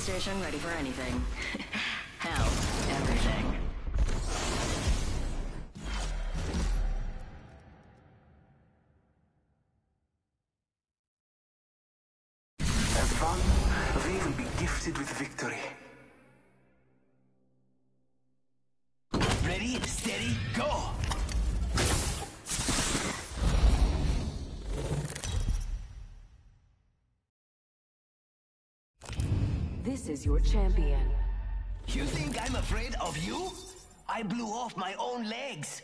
station ready for anything. Hell, everything. Have fun, they will be gifted with victory. Ready, steady, go! This is your champion. You think I'm afraid of you? I blew off my own legs.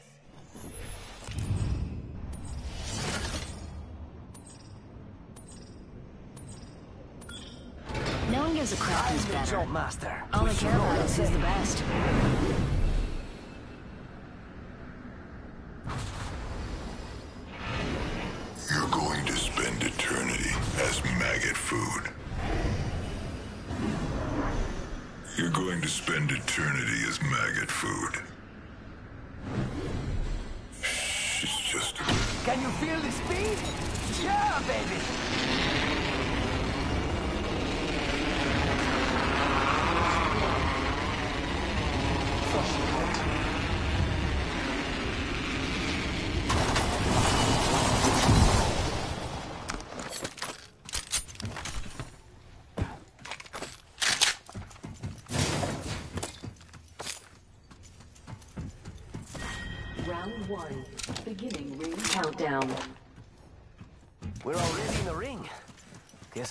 No one gives a crap who's better. jump master. All Which care about is who's the best.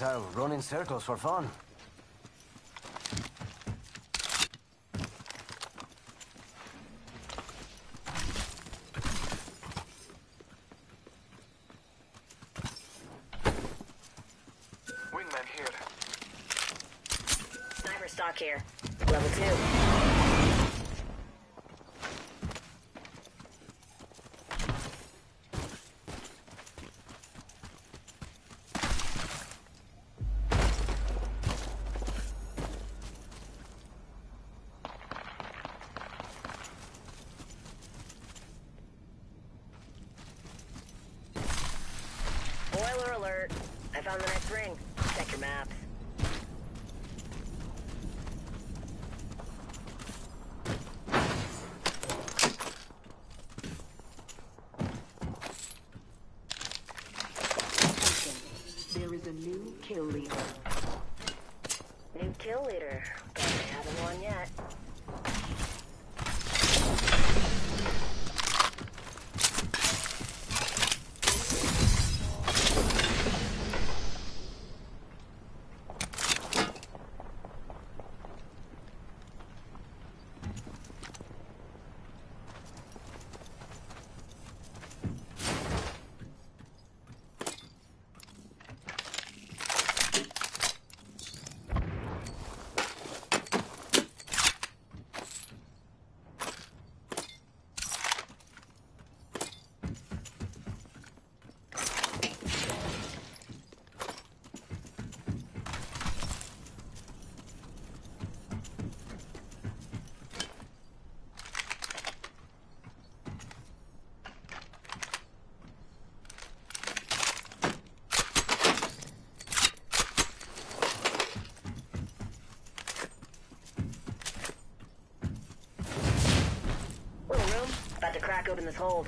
I'll run in circles for fun. Crack open this hold.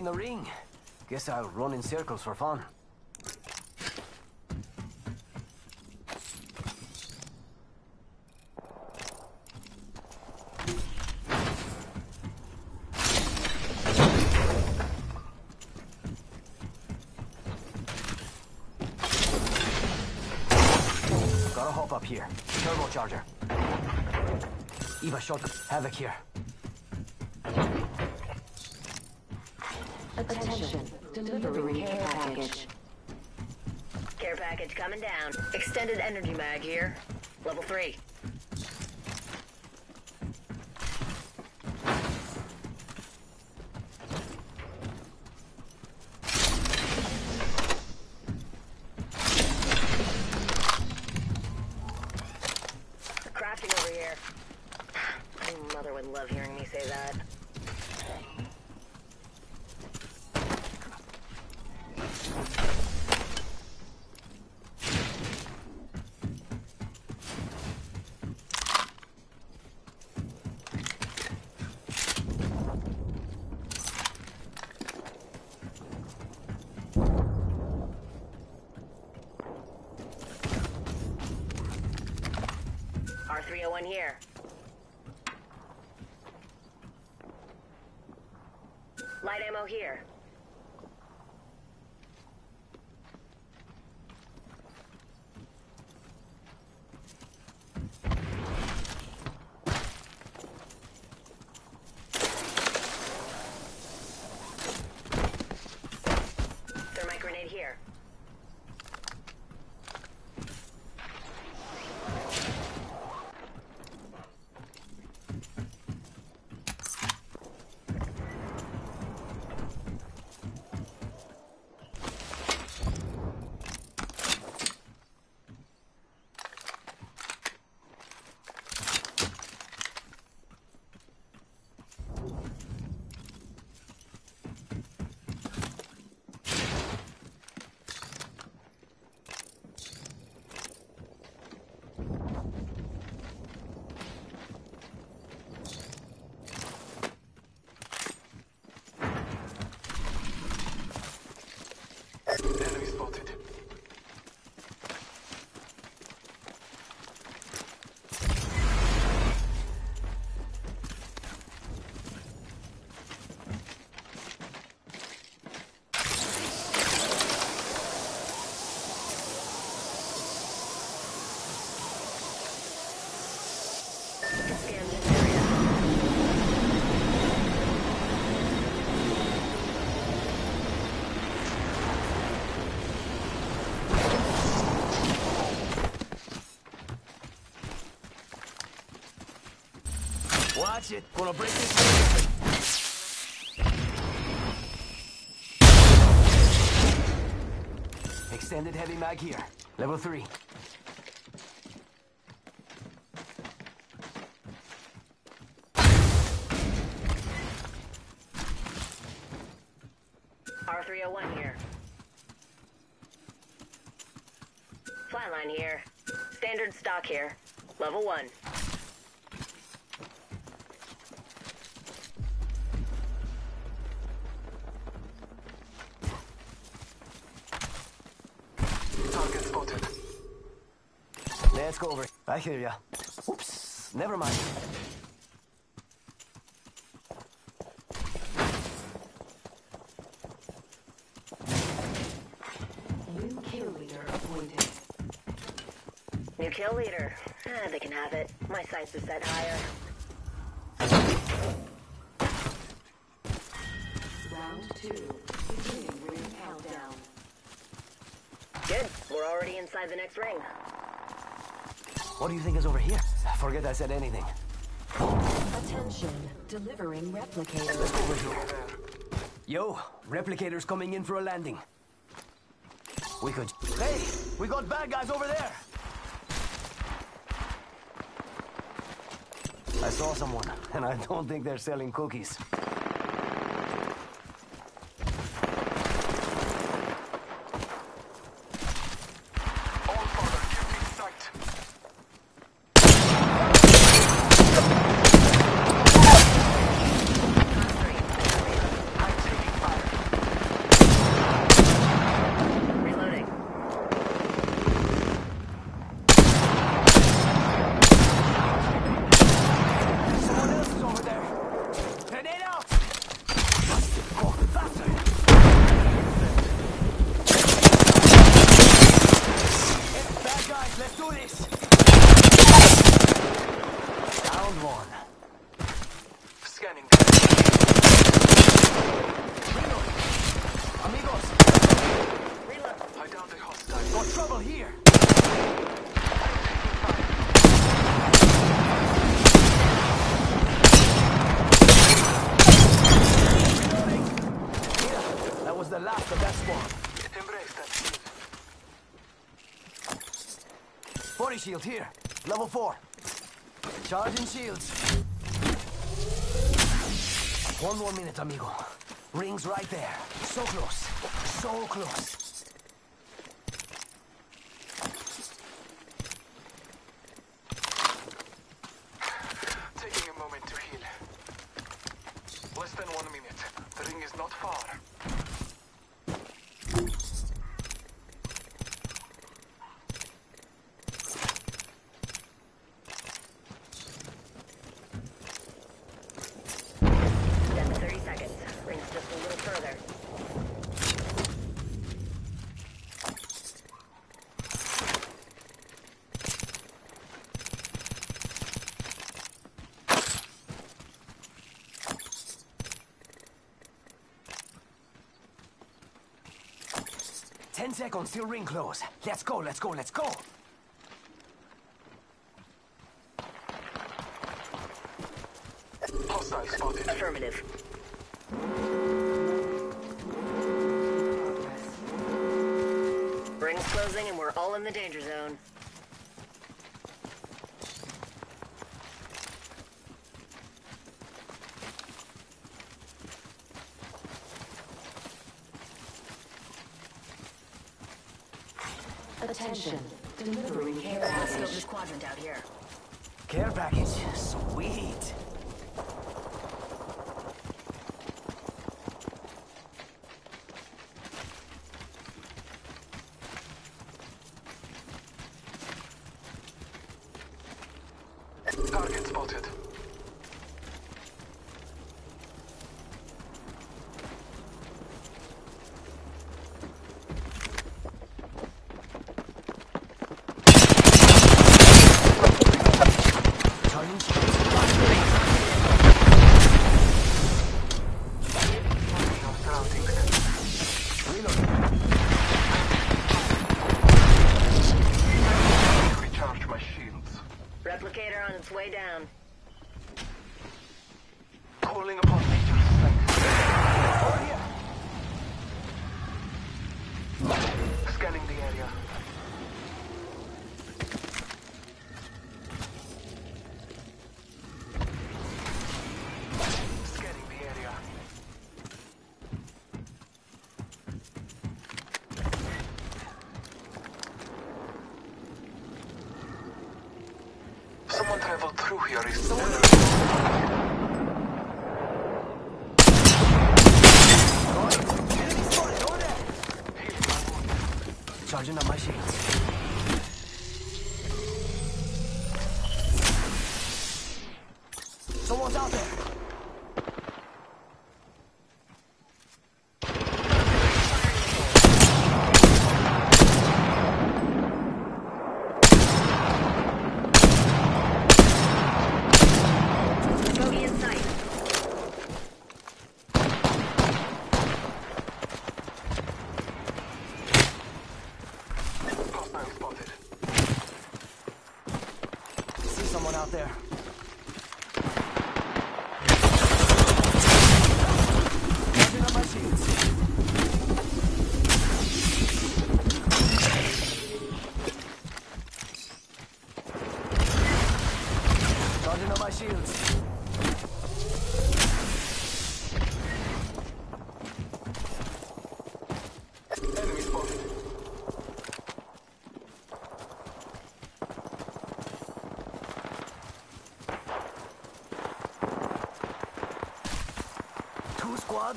in the ring. Guess I'll run in circles for fun. Gotta hop up here. Turbocharger. Eva shot havoc here. Watch it. Gonna break this. Extended heavy mag here. Level 3. R301 here. Flatline here. Standard stock here. Level 1. Target spotted. Let's go over. I hear ya. Oops. Never mind. New kill leader appointed. New kill leader. Ah, they can have it. My sights are set higher. Round two. Beginning ring countdown. Good. We're already inside the next ring. What do you think is over here? Forget I said anything. Attention. Delivering replicator. Over here. Yo, replicators coming in for a landing. We could. Hey, we got bad guys over there. I saw someone, and I don't think they're selling cookies. shield here. Level four. Charging shields. One more minute, amigo. Ring's right there. So close. So close. Less than one minute. The ring is not far. Ten seconds till ring close. Let's go, let's go, let's go! courier is still Charging up my shields.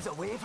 away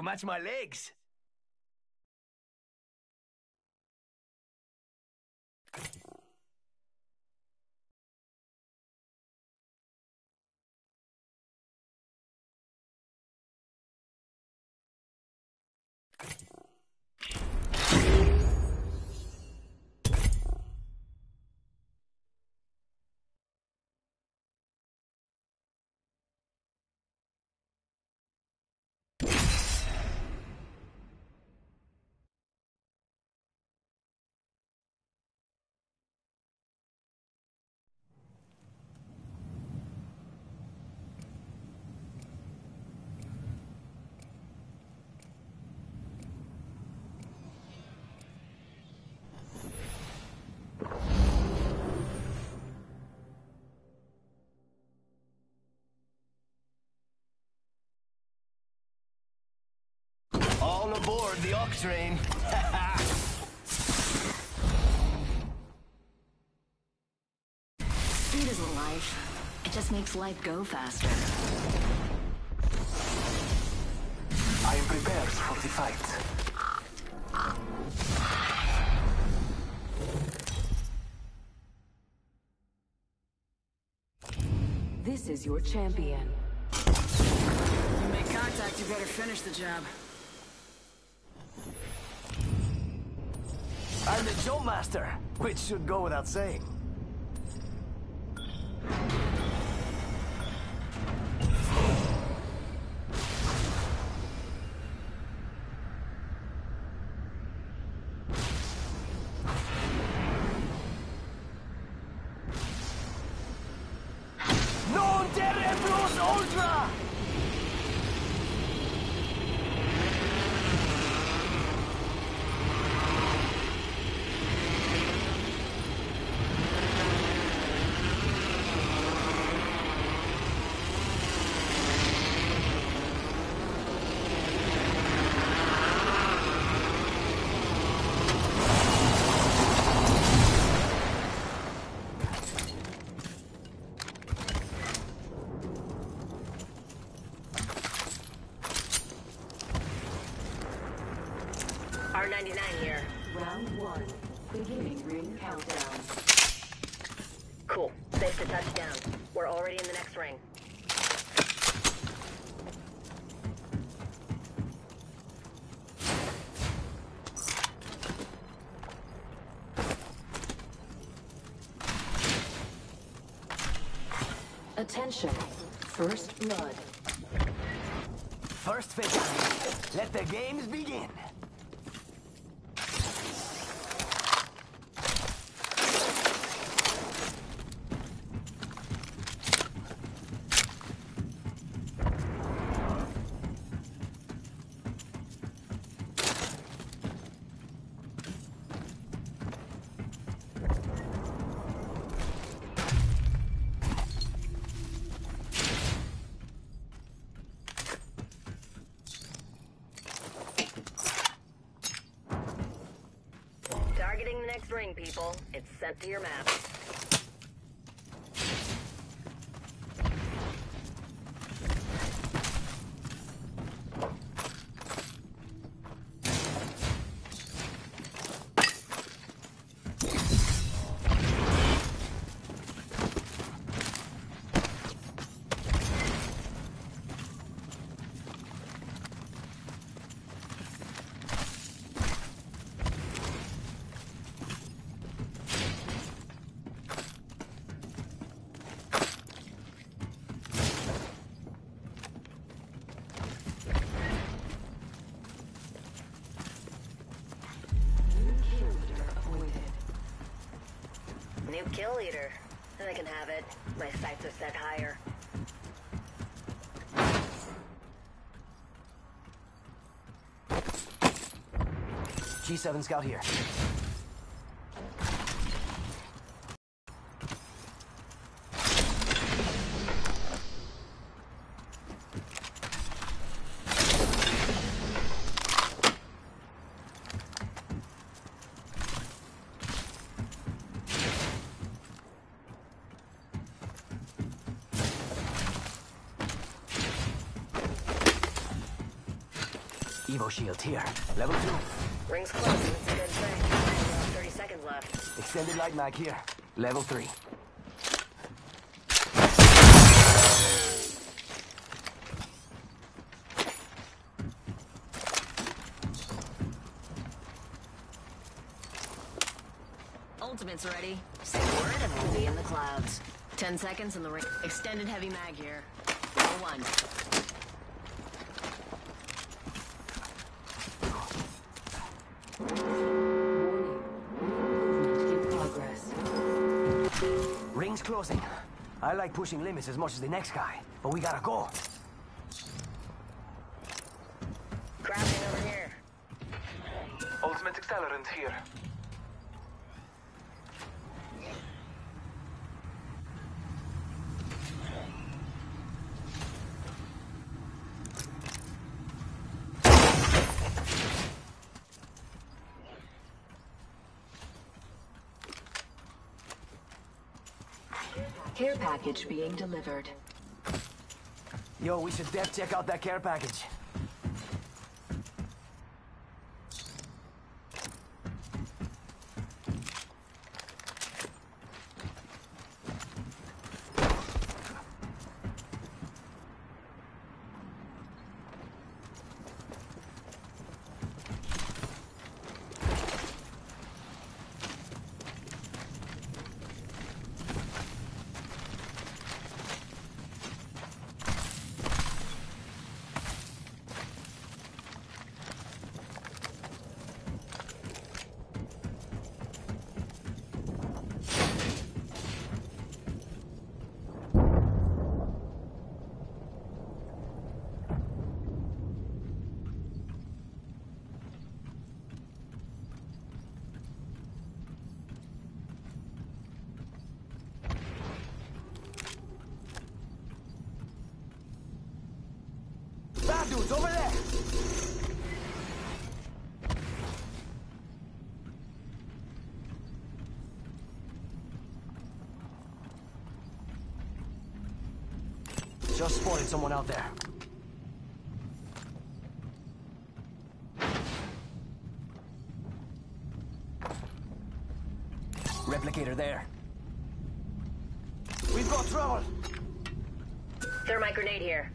to match my legs. All aboard the Octrain. Speed isn't life. It just makes life go faster. I am prepared for the fight. This is your champion. You make contact, you better finish the job. I'm the jump master, which should go without saying. Attention. First blood. First fatality. Let the games begin. Targeting the next ring, people. It's sent to your map. Kill leader. They can have it. My sights are set higher. G7 scout here. Shield here. Level two. Rings close, and it's a good thing. 30 seconds left. Extended light mag here. Level three. Ultimate's ready. Say word and we'll be in the clouds. 10 seconds in the ring. Extended heavy mag here. Level one. I like pushing limits as much as the next guy, but we gotta go. Crashing over here. Ultimate accelerant here. Care package being delivered. Yo, we should def check out that care package. Bad dudes over there! Just spotted someone out there. Replicator there. We've got trouble! Thermite grenade here.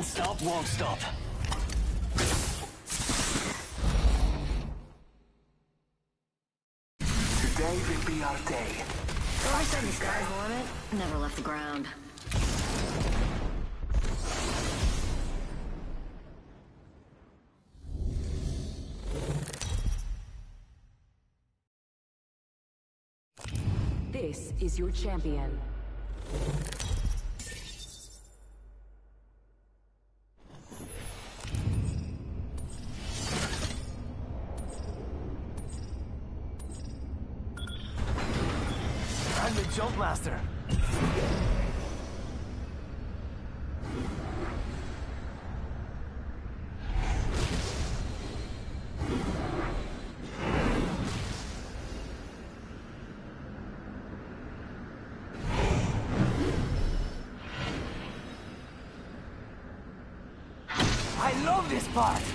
Can't stop, won't stop. Today will be our day. Well, I said these guys the it. Never left the ground. This is your champion. far.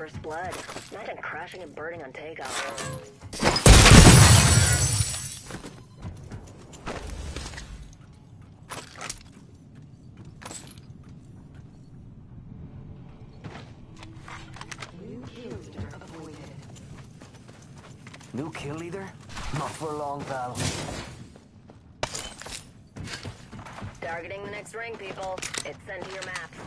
first blood. Imagine crashing and burning on takeoff. New kill leader? Not for long, pal. Targeting the next ring, people. It's sent to your map.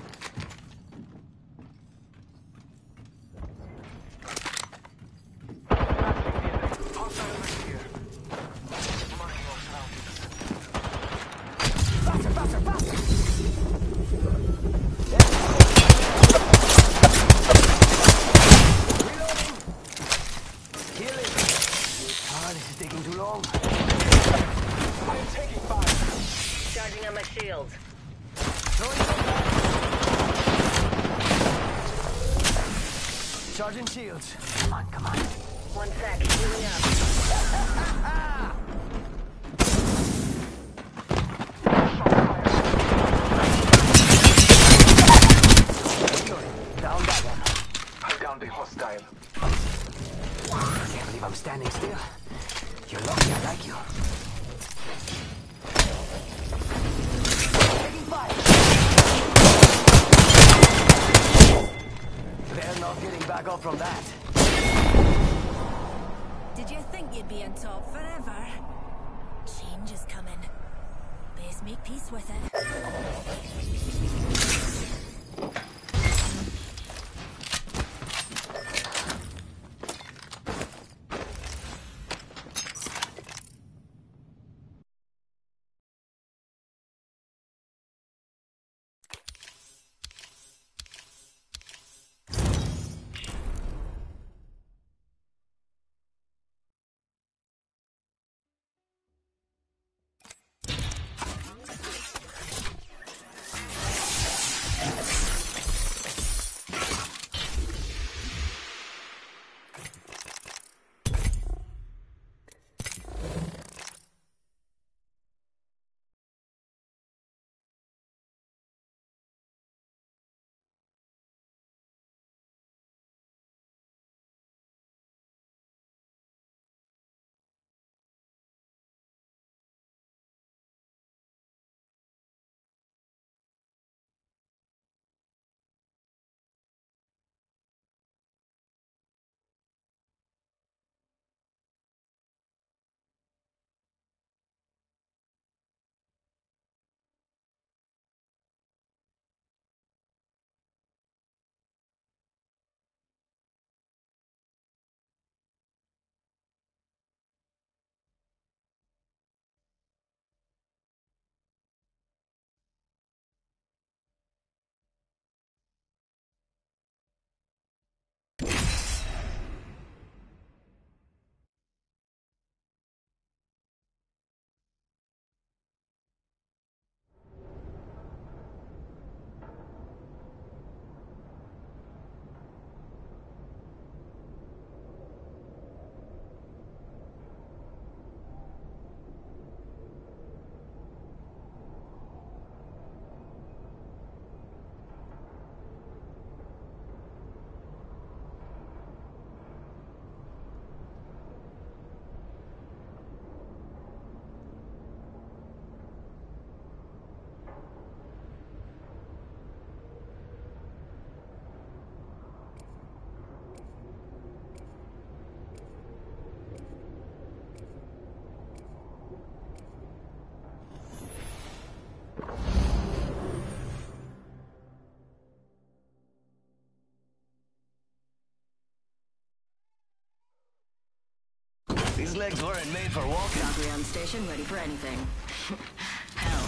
These legs weren't made for walking. Valkyrie on station, ready for anything. Hell,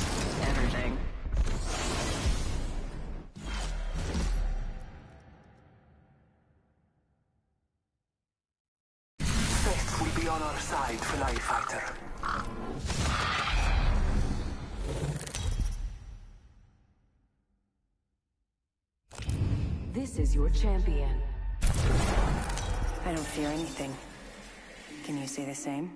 everything. Faith will be on our side, Fly Fighter. This is your champion. I don't fear anything. Can you say the same?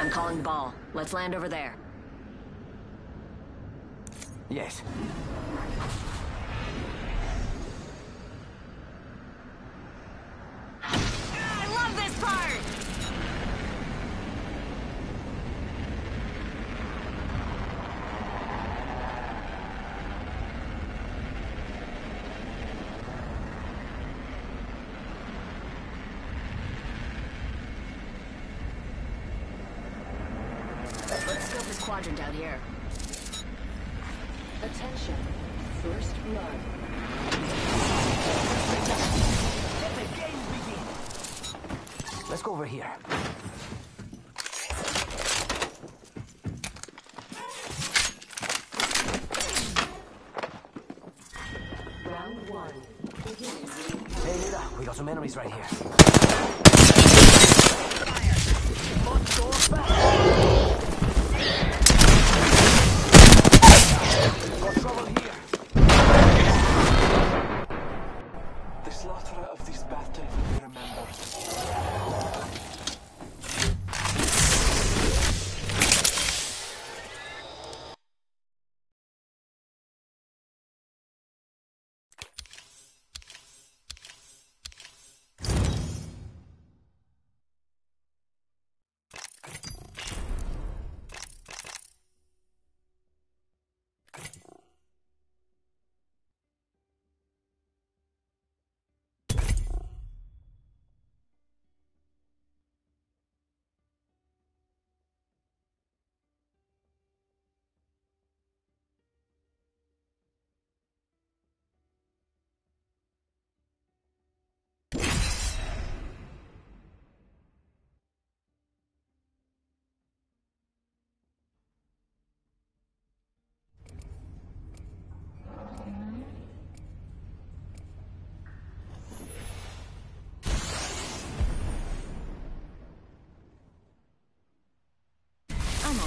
I'm calling ball. Let's land over there. Yes. I love this part! Let's scope this quadrant out here. Attention. First blood. Let the game begin. Let's go over here. Round one. Beginning. Hey, Mira, we got some enemies right here.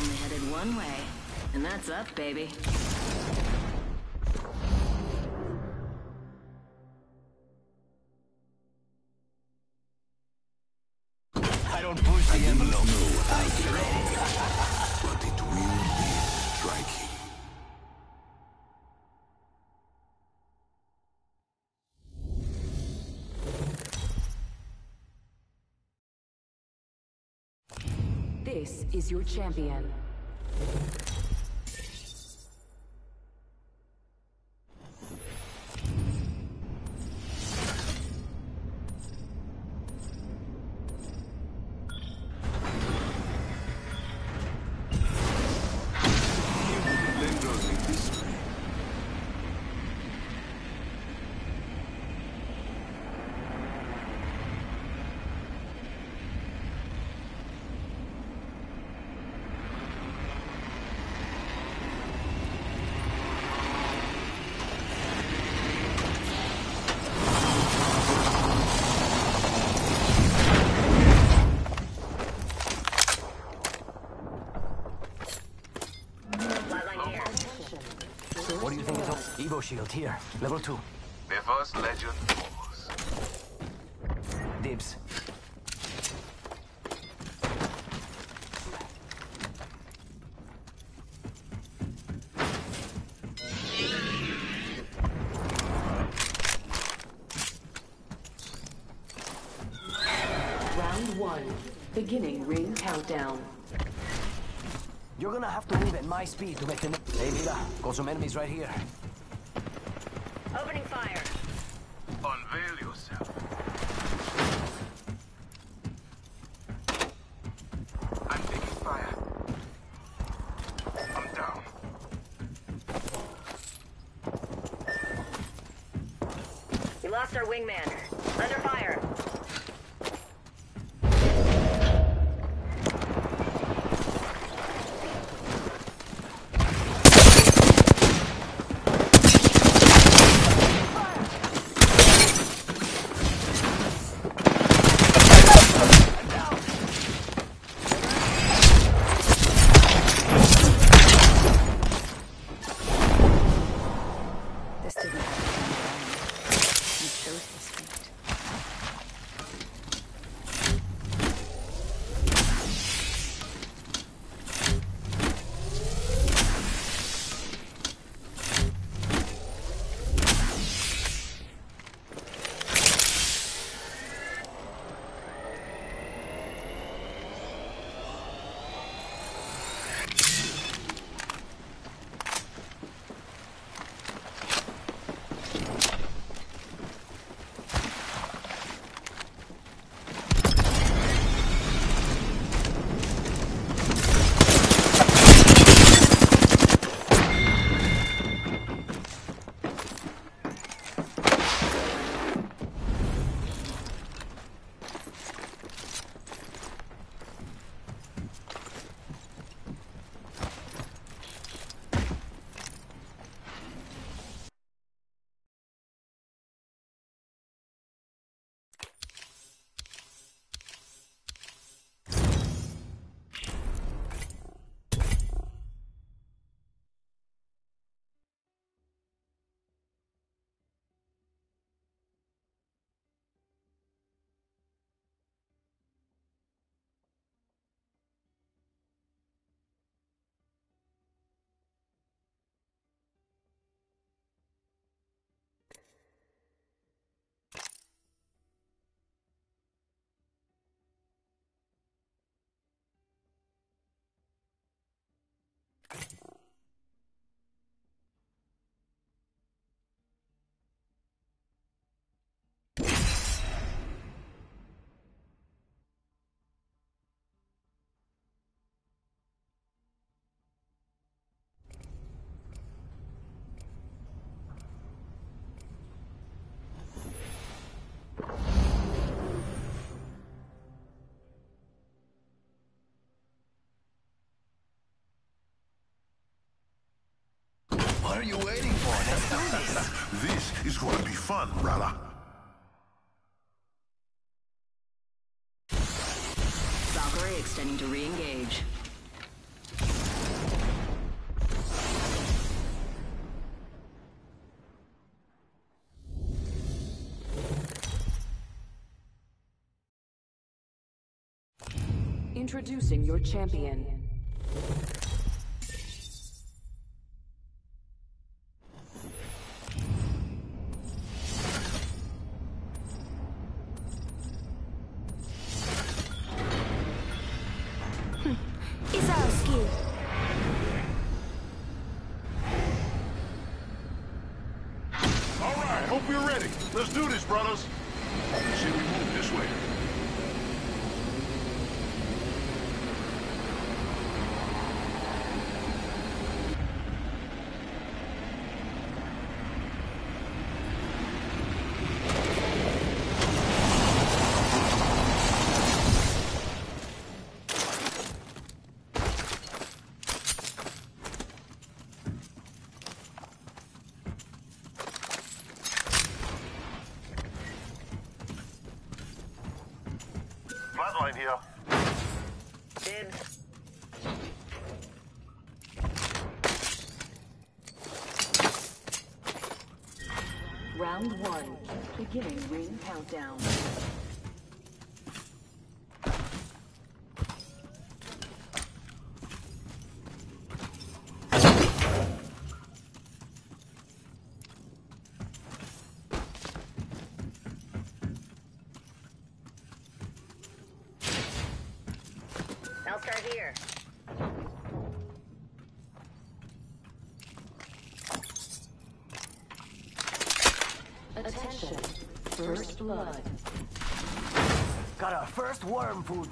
Only headed one way, and that's up, baby. Is your champion. Shield here. Level two. The first legend falls. Dibs. Round one. Beginning ring countdown. You're gonna have to move at my speed to make the... Hey, Mira, got some enemies right here. Fire. What are you waiting for? Let's do this. This is going to be fun, brother. Valkyrie extending to re-engage. Introducing your champion. Countdown. I'll start here. Attention. First blood. Got our first worm food.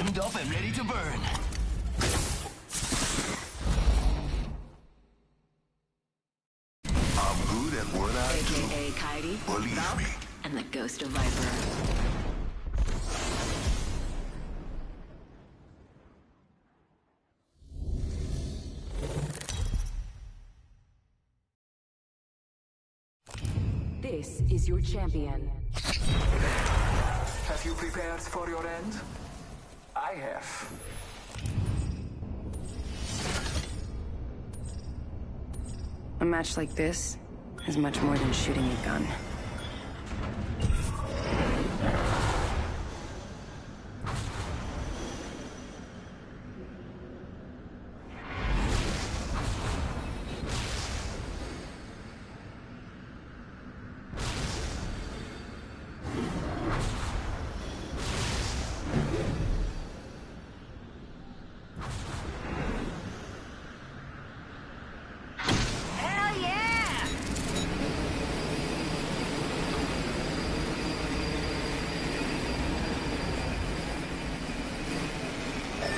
Stimmed up and ready to burn. I'm good at what I do. AKA Coyote, Believe Valk, me. and the Ghost of Viper. This is your champion. Have you prepared for your end? I have. A match like this is much more than shooting a gun. Hell yeah!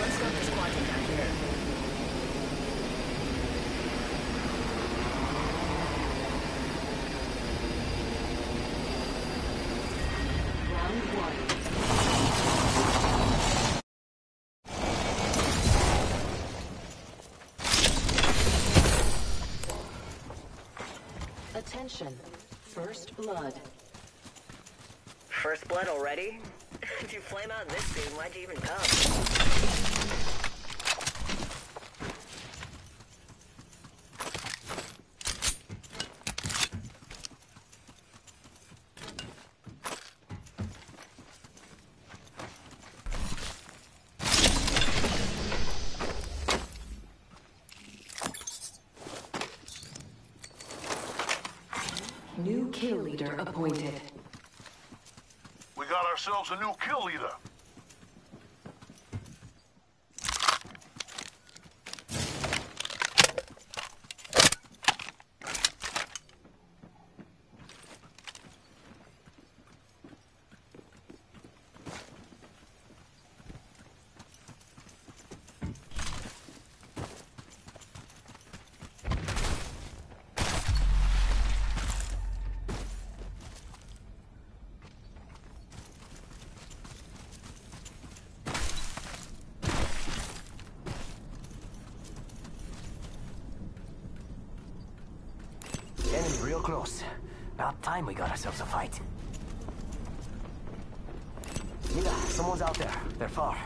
Let's go to squatting down here. Round one. Attention. First blood. First blood already? if you flame out in this soon, why'd you even come? New kill leader appointed. We got ourselves a new kill leader. Enemy real close. About time we got ourselves a fight. Mira, someone's out there. They're far.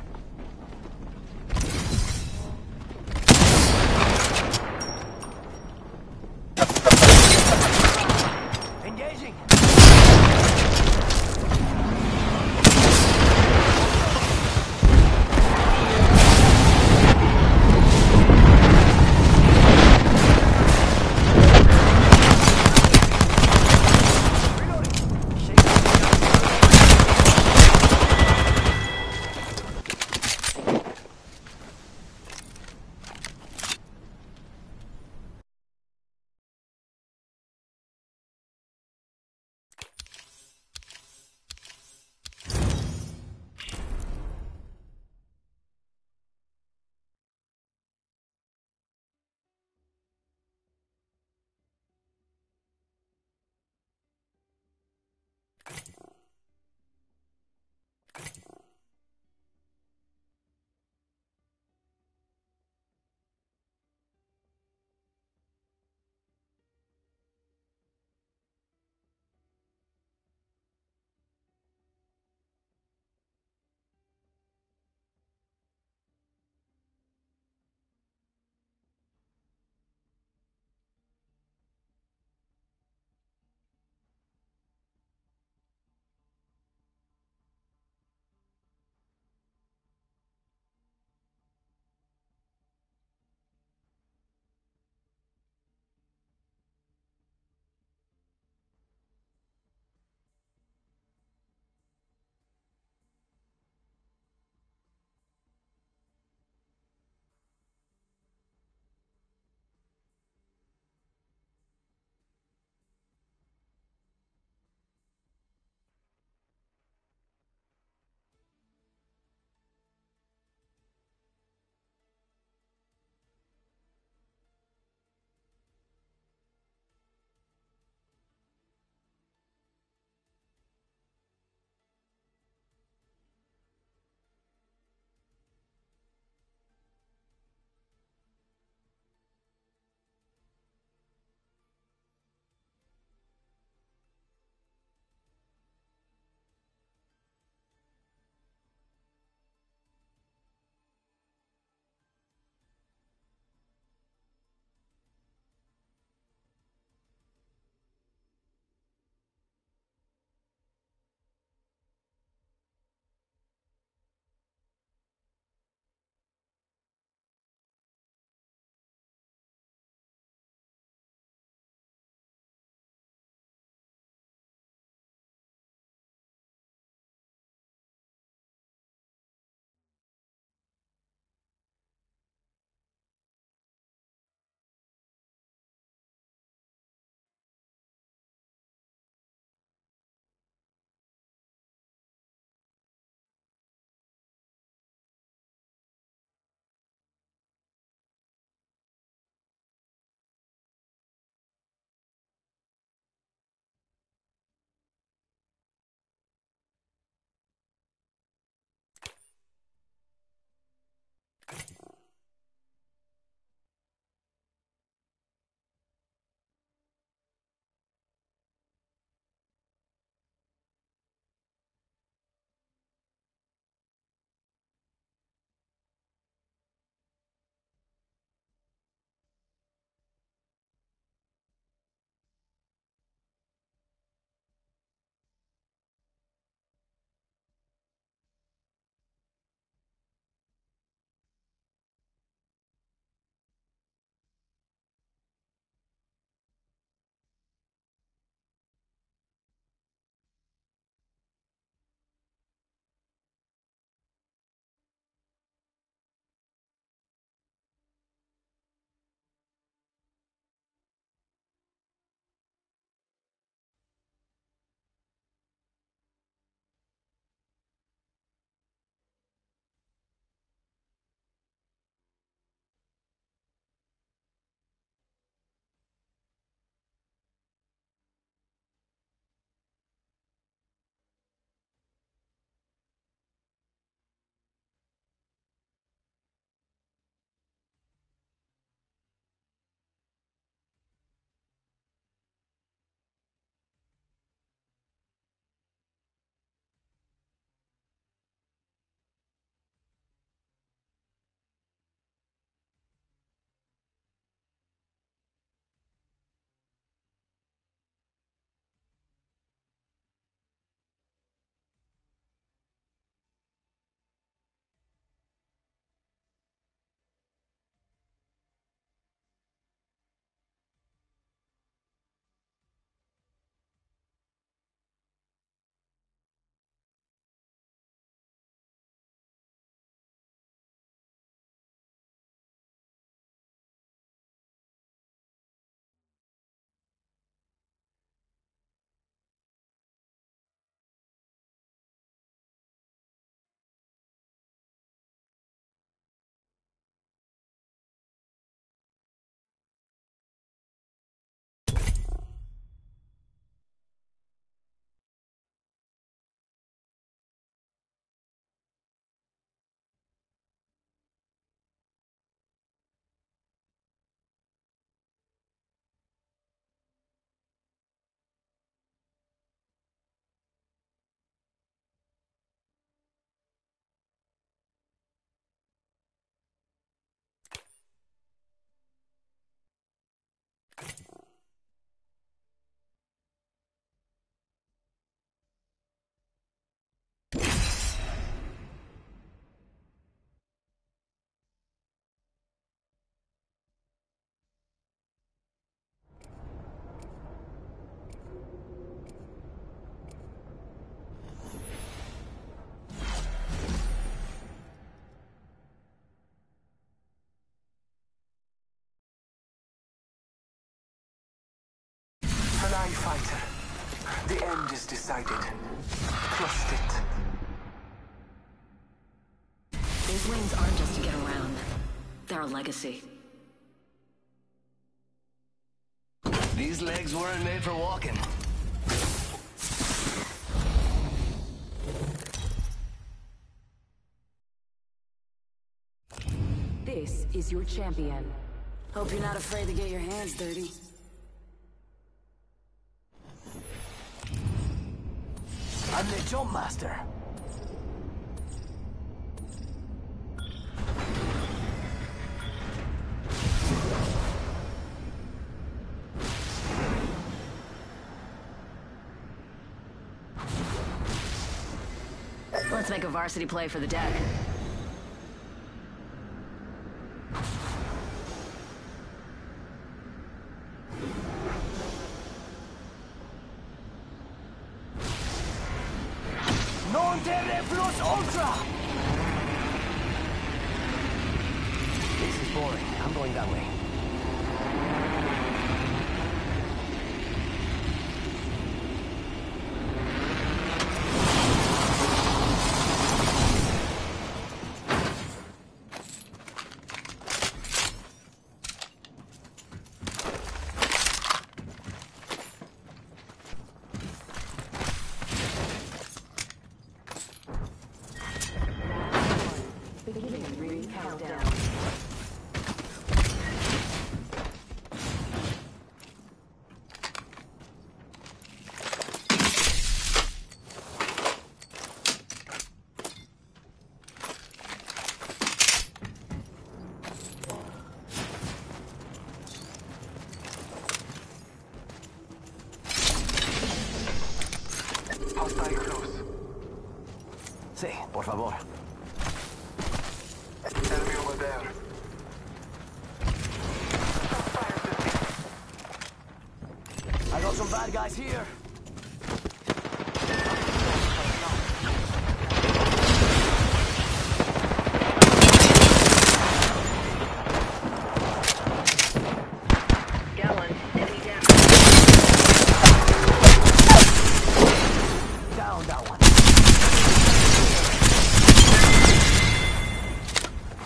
Is decided. Trust it. These wings aren't just to get around. They're a legacy. These legs weren't made for walking. This is your champion. Hope you're not afraid to get your hands dirty. I'm the jump master. Let's make a varsity play for the deck. Non terre plus ultra! This is boring. I'm going that way. Beginning ring countdown. Hostile close. Sí, por favor. Enemy over there. Fire system. I got guys here. Got one. Enemy down. Down that one.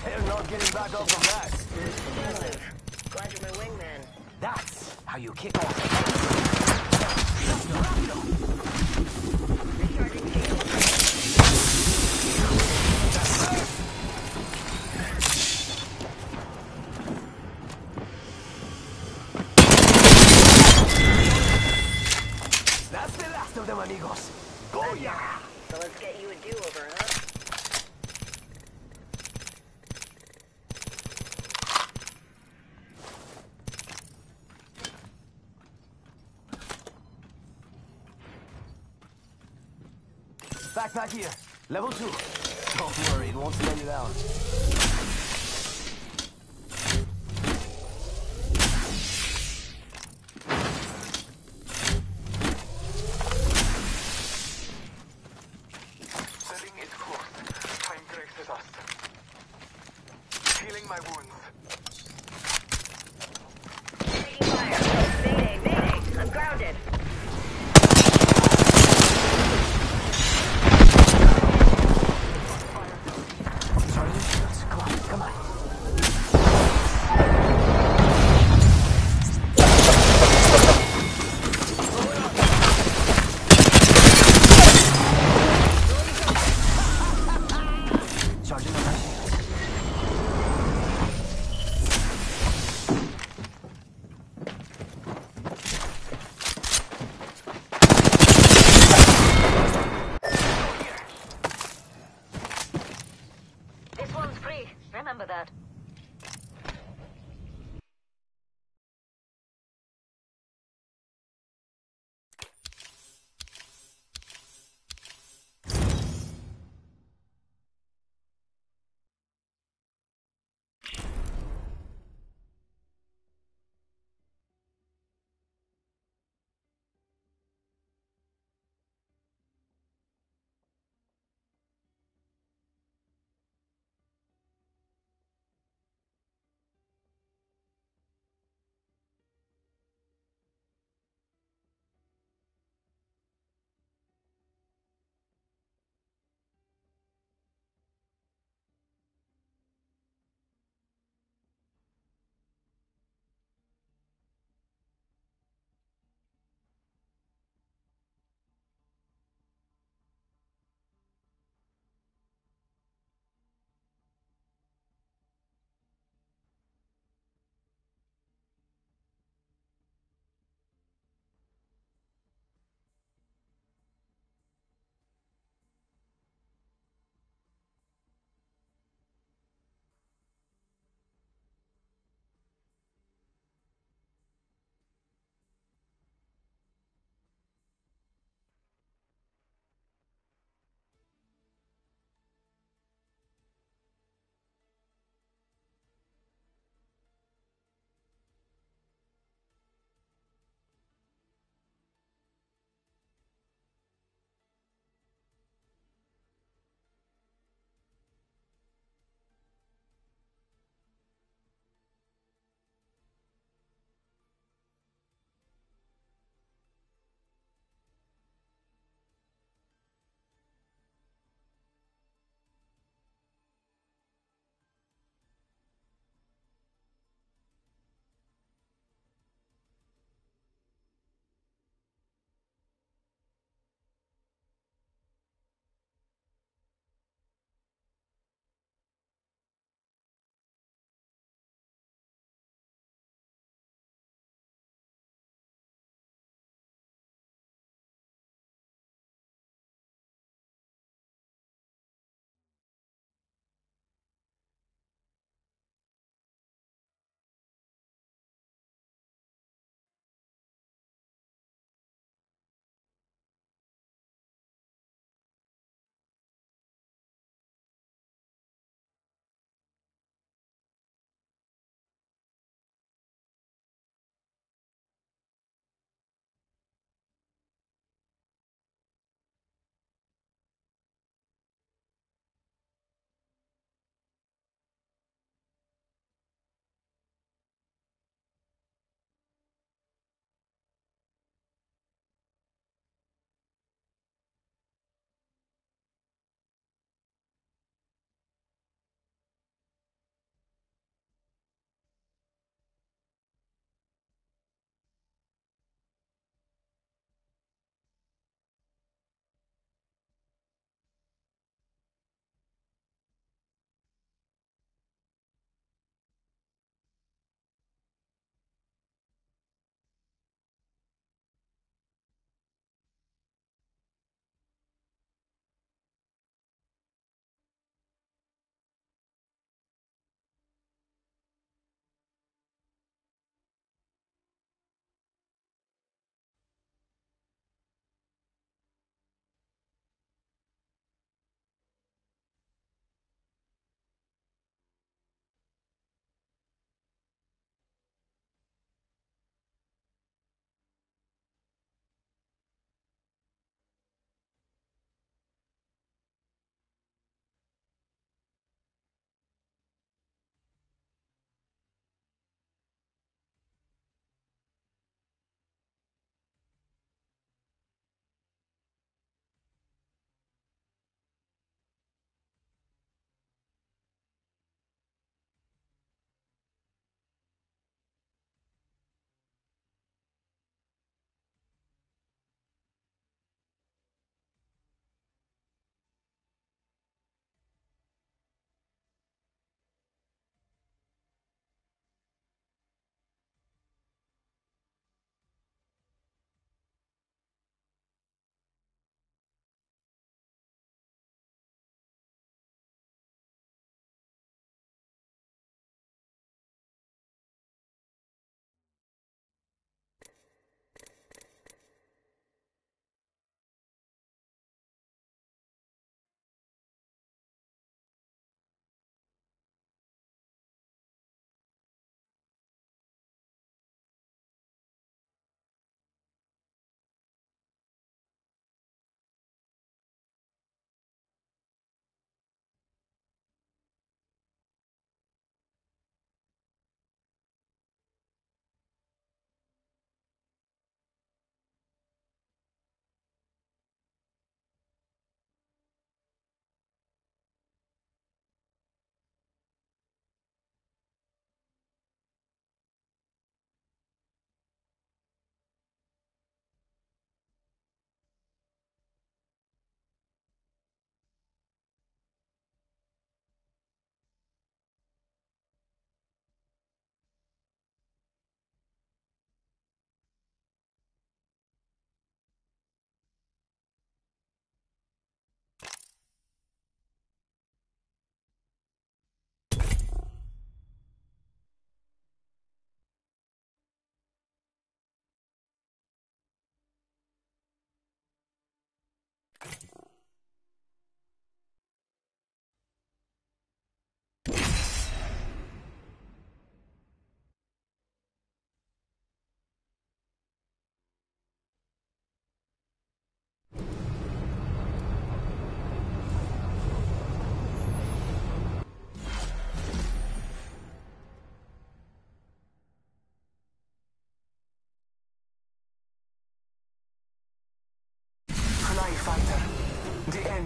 They're not getting back up from that. Glad you're my wingman. That's how you kick off. That's the last of them, amigos. Booyah! So let's get you a do-over, huh? Backpack here. Level two. Don't worry, it won't slow you down.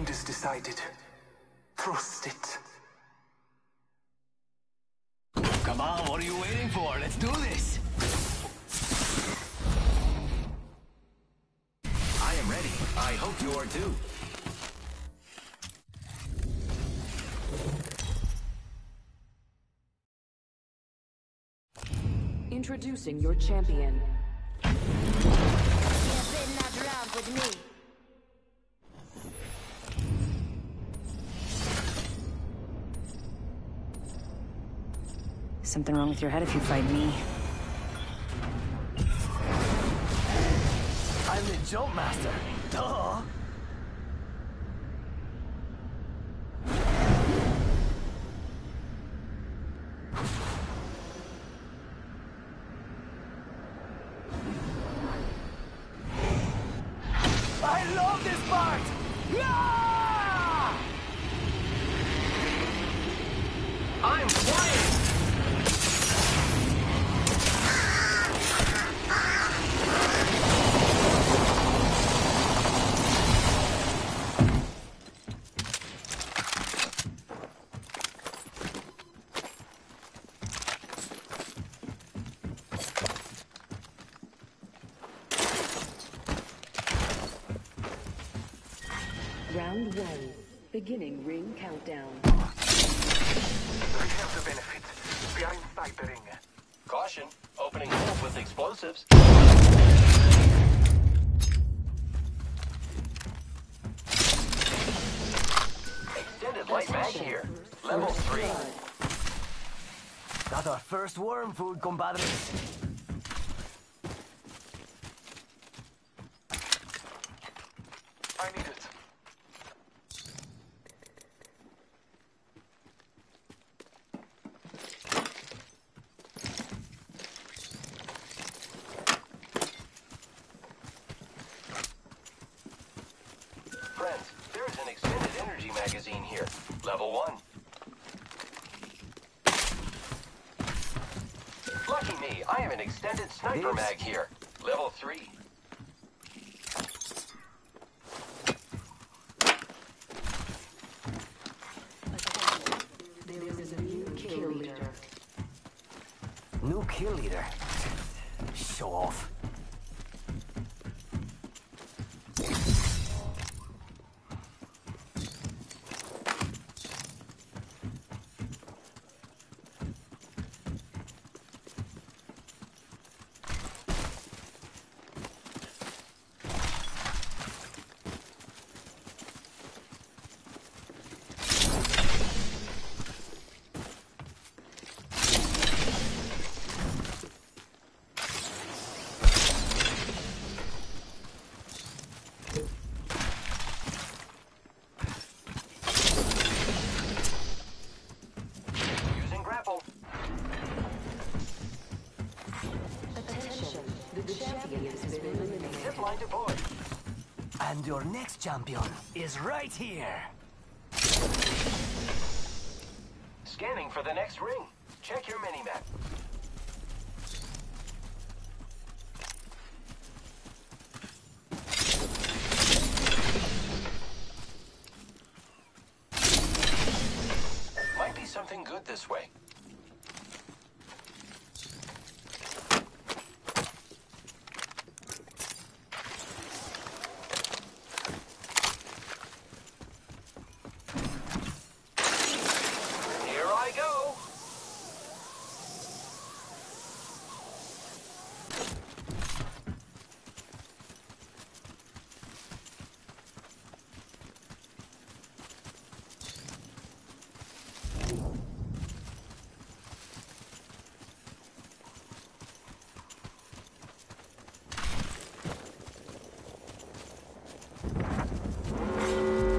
End is decided. Trust it. Come on, what are you waiting for? Let's do this. I am ready. I hope you are too. Introducing your champion. You've been that round with me. Something wrong with your head if you fight me. I'm the jump master. Countdown. We have the benefit. We are inside the ring. Caution, opening holes with explosives. Extended light mag here. Level 3. Got our first worm food, compadres. I need it. Friends, there is an extended energy magazine here. Level 1. Lucky me, I have an extended sniper This- mag here. Level 3. There is a new kill leader. New kill leader. Show off. Using grapple. Attention. The champion has been eliminated. Zip line deployed. And your next champion is right here. Scanning for the next ring. Check your mini-map. Might be something good this way. Here I go.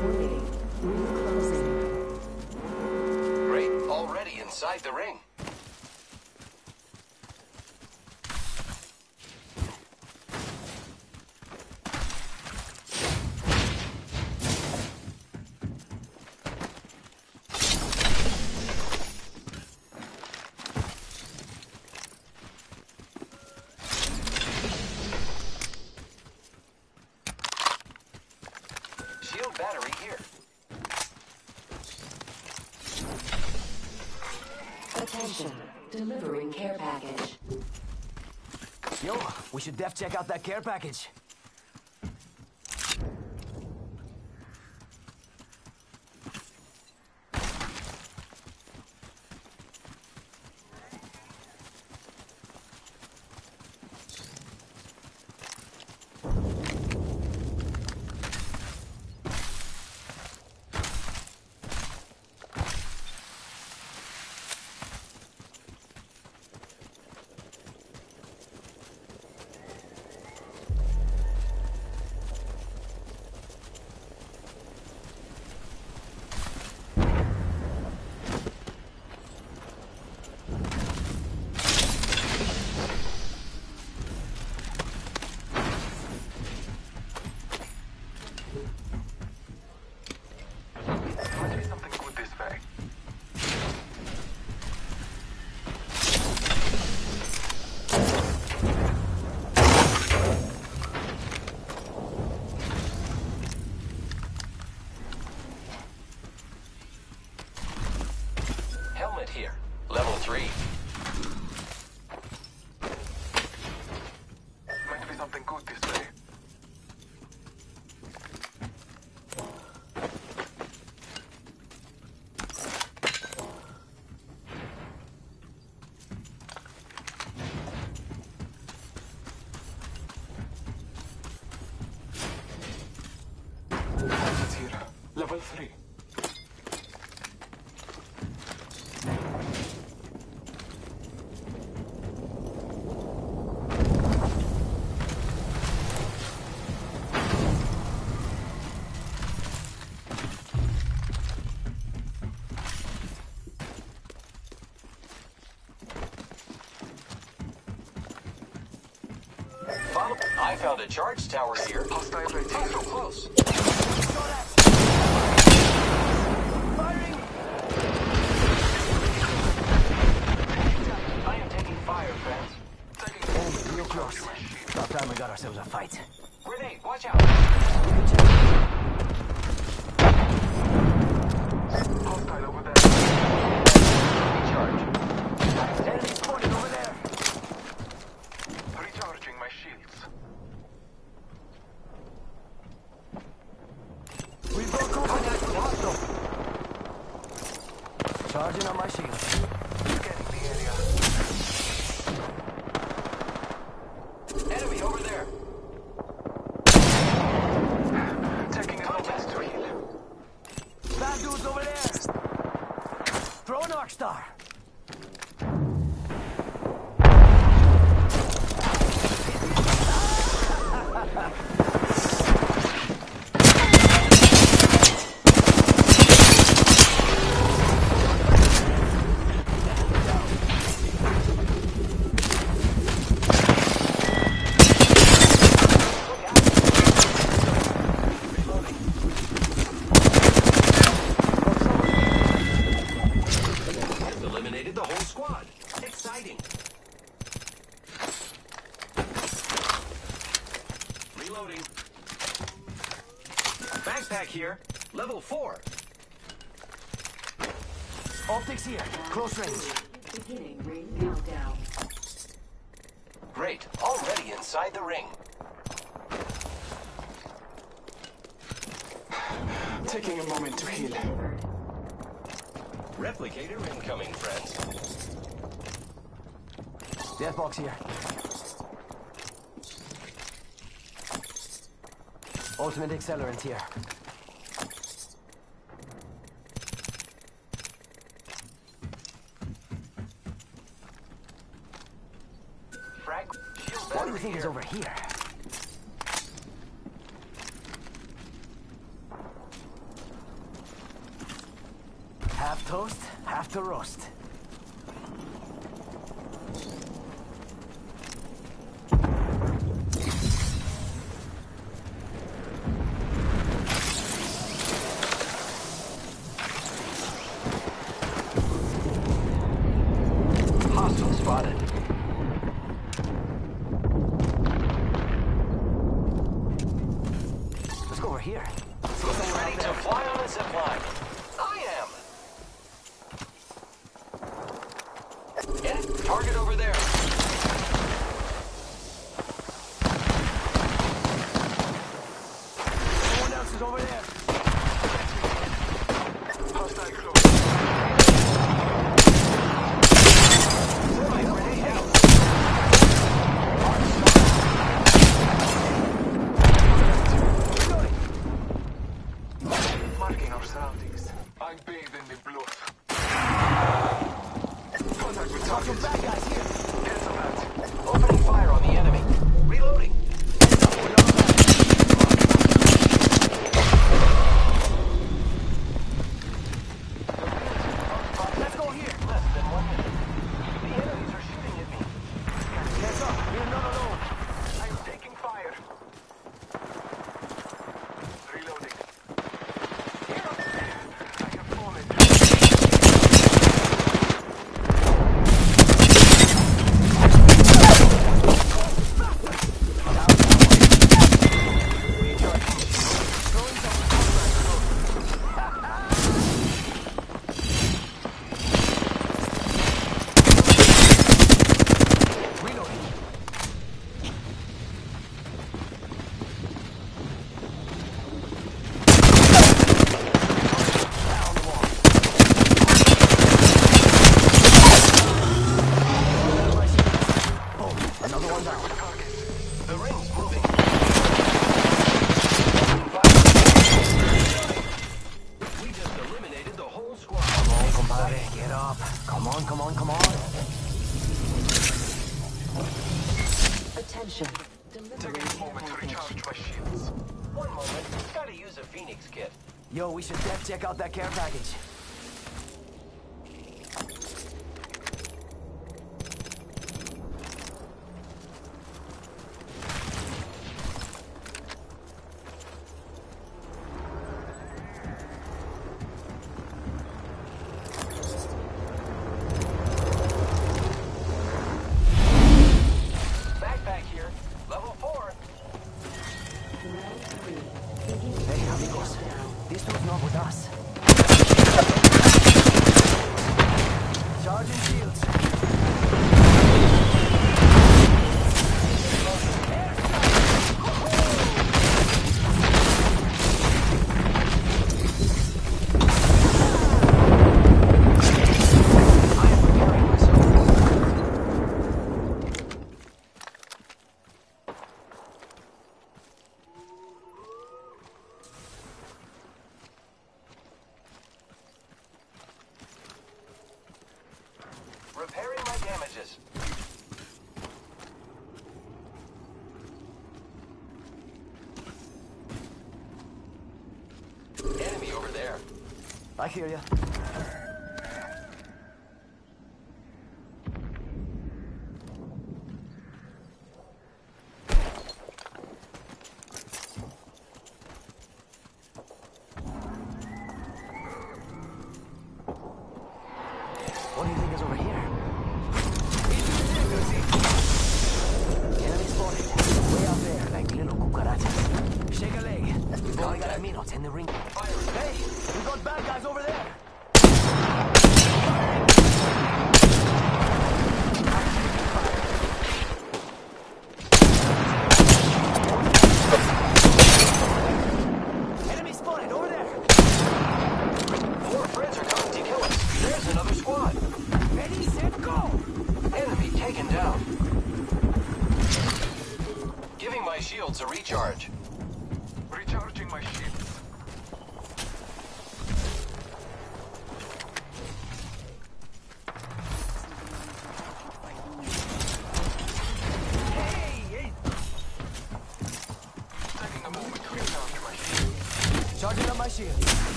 Warning. Ring closing. Great, inside the ring. We should def check out that care package. all three. I found a charge tower here. Hostile so close. there was a fight. Level four. Optics here. Close range. Beginning ring countdown. Great. Already inside the ring. Taking a moment to heal. Replicator incoming, friends. Deathbox here. Ultimate accelerant here. Check out that care package.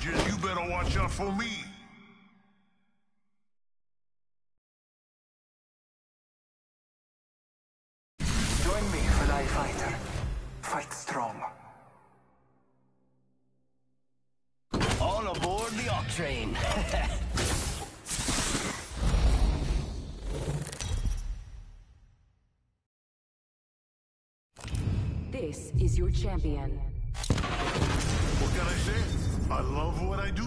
Challenges, you better watch out for me. Join me, Fly Fighter. Fight strong. All aboard the Octrain. This is your champion. What can I say? I love what I do.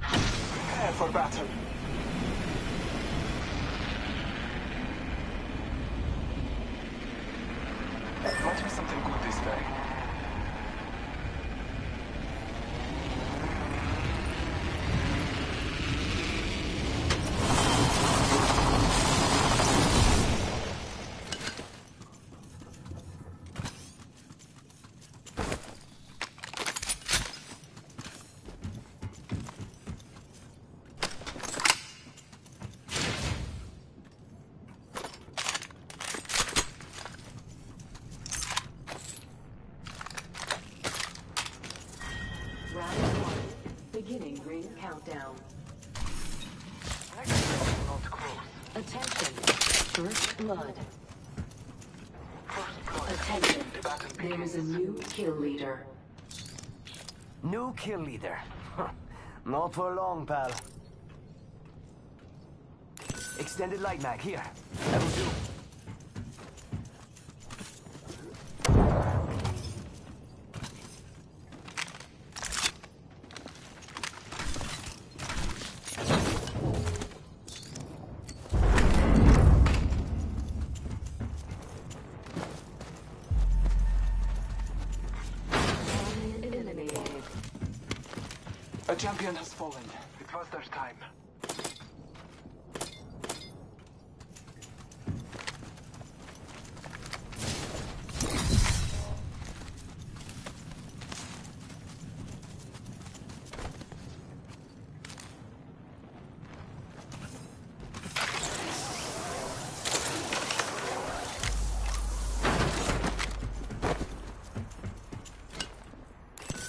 Prepare for battle. Might be something good this day. Round one. Beginning ring countdown. Not close. Attention. First blood. Attention. The battle There begins. is a new kill leader. New kill leader. Not for long, pal. Extended light mag here. Level two. Champion has fallen. It was their time.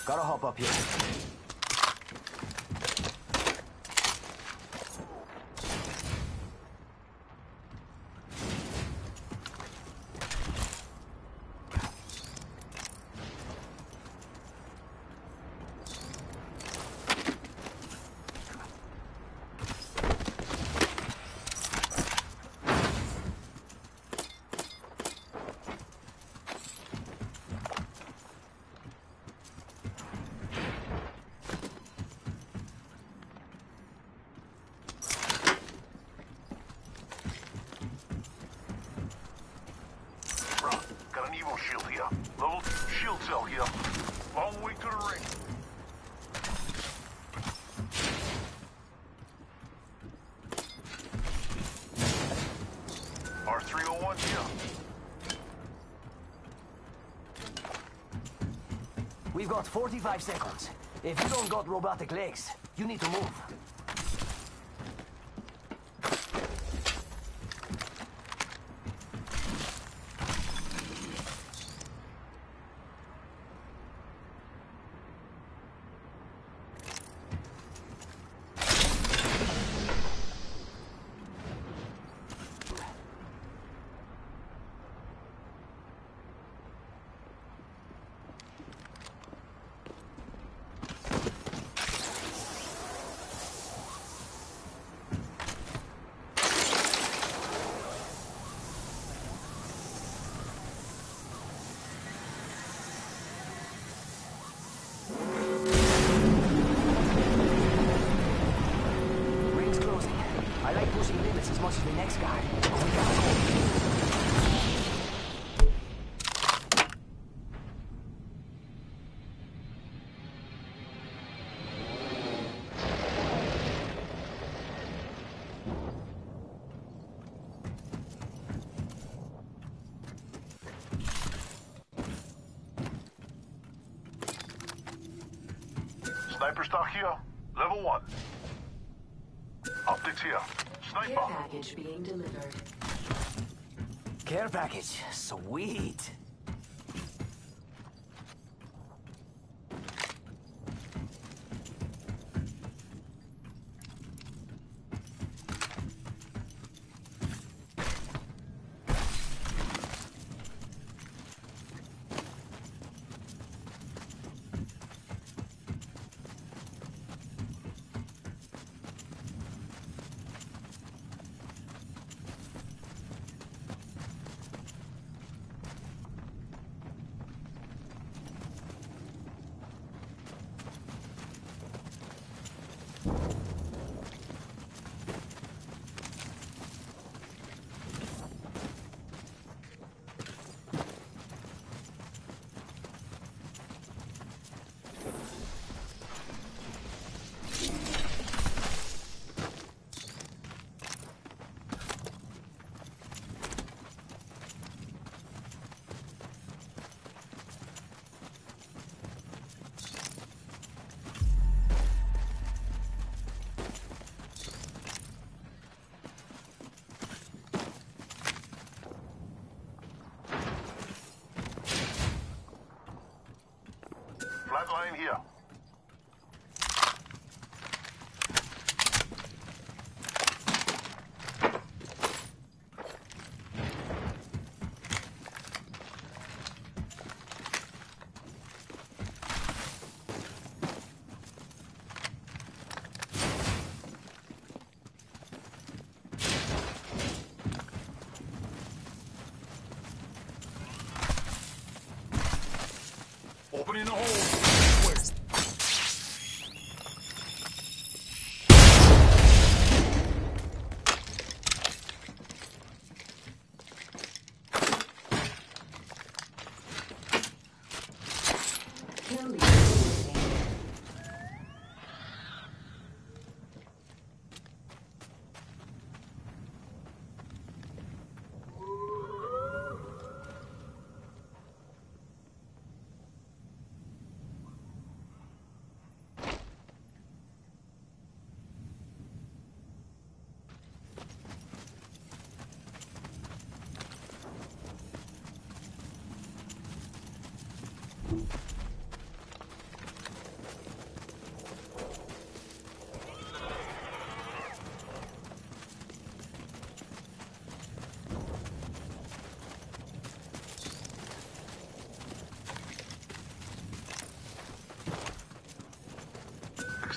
Gotta hop up here. Bruh, got an Evo shield here. Level shield cell here. Long way to the ring. R301 here. We've got 45 seconds. If you don't got robotic legs, you need to move. Ring's closing. I like pushing limits as much as the next guy. But we gotta go. Sniper stock here. Level one. Optics here. Care package being delivered. Care package. Sweet. Flatline here. Opening the hole. Wait. Kill leader eliminated.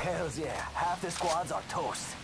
Hells yeah. Half the squads are toast.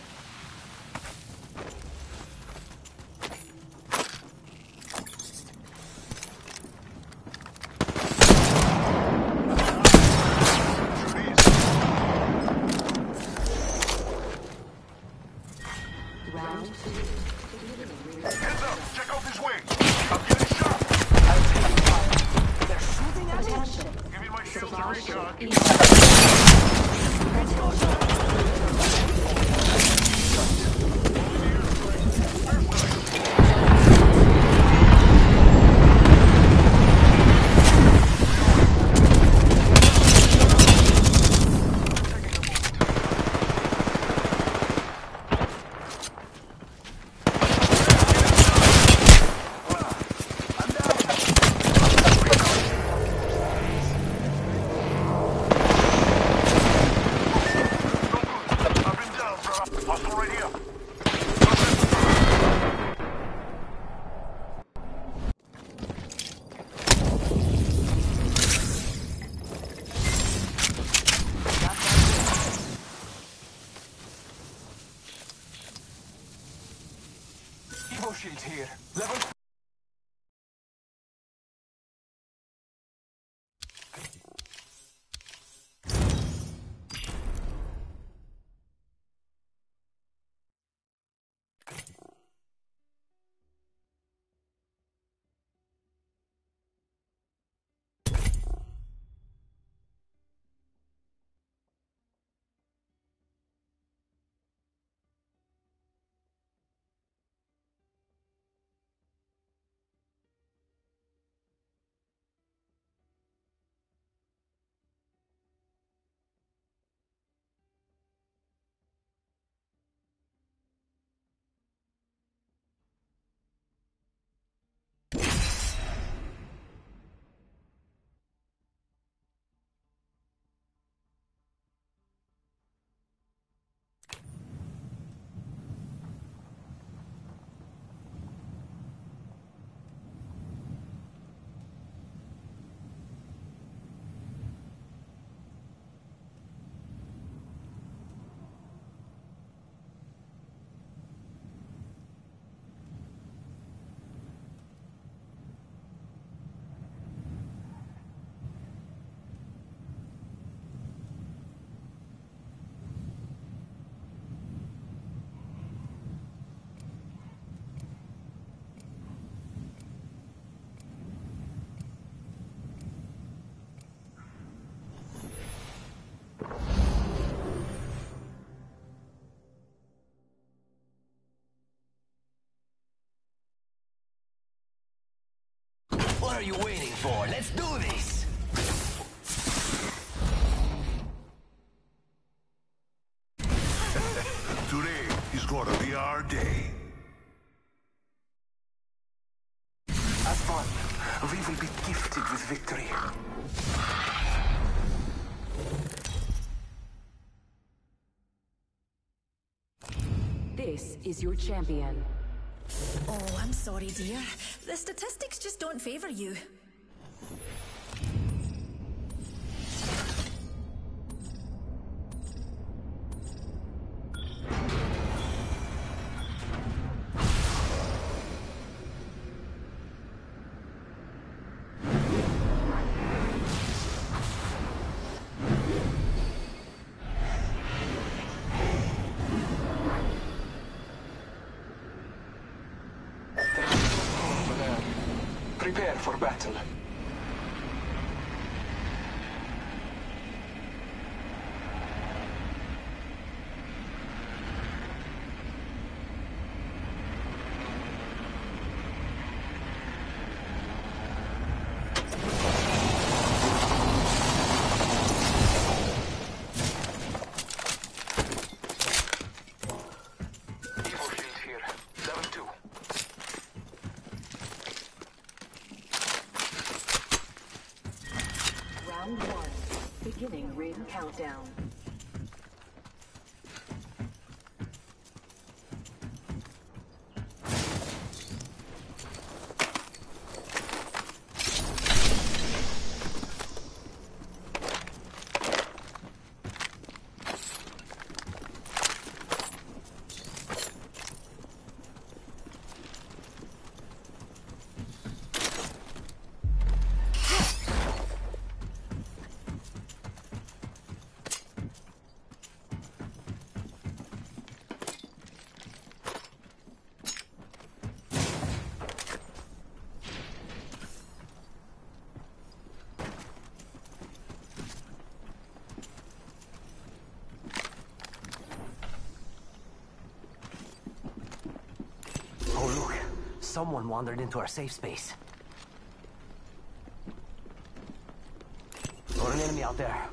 Are you waiting for? Let's do this! Today is gonna be our day. As one, we will be gifted with victory. This is your champion. Oh, I'm sorry, dear. The statistics just don't favor you. Someone wandered into our safe space. Got an enemy out there.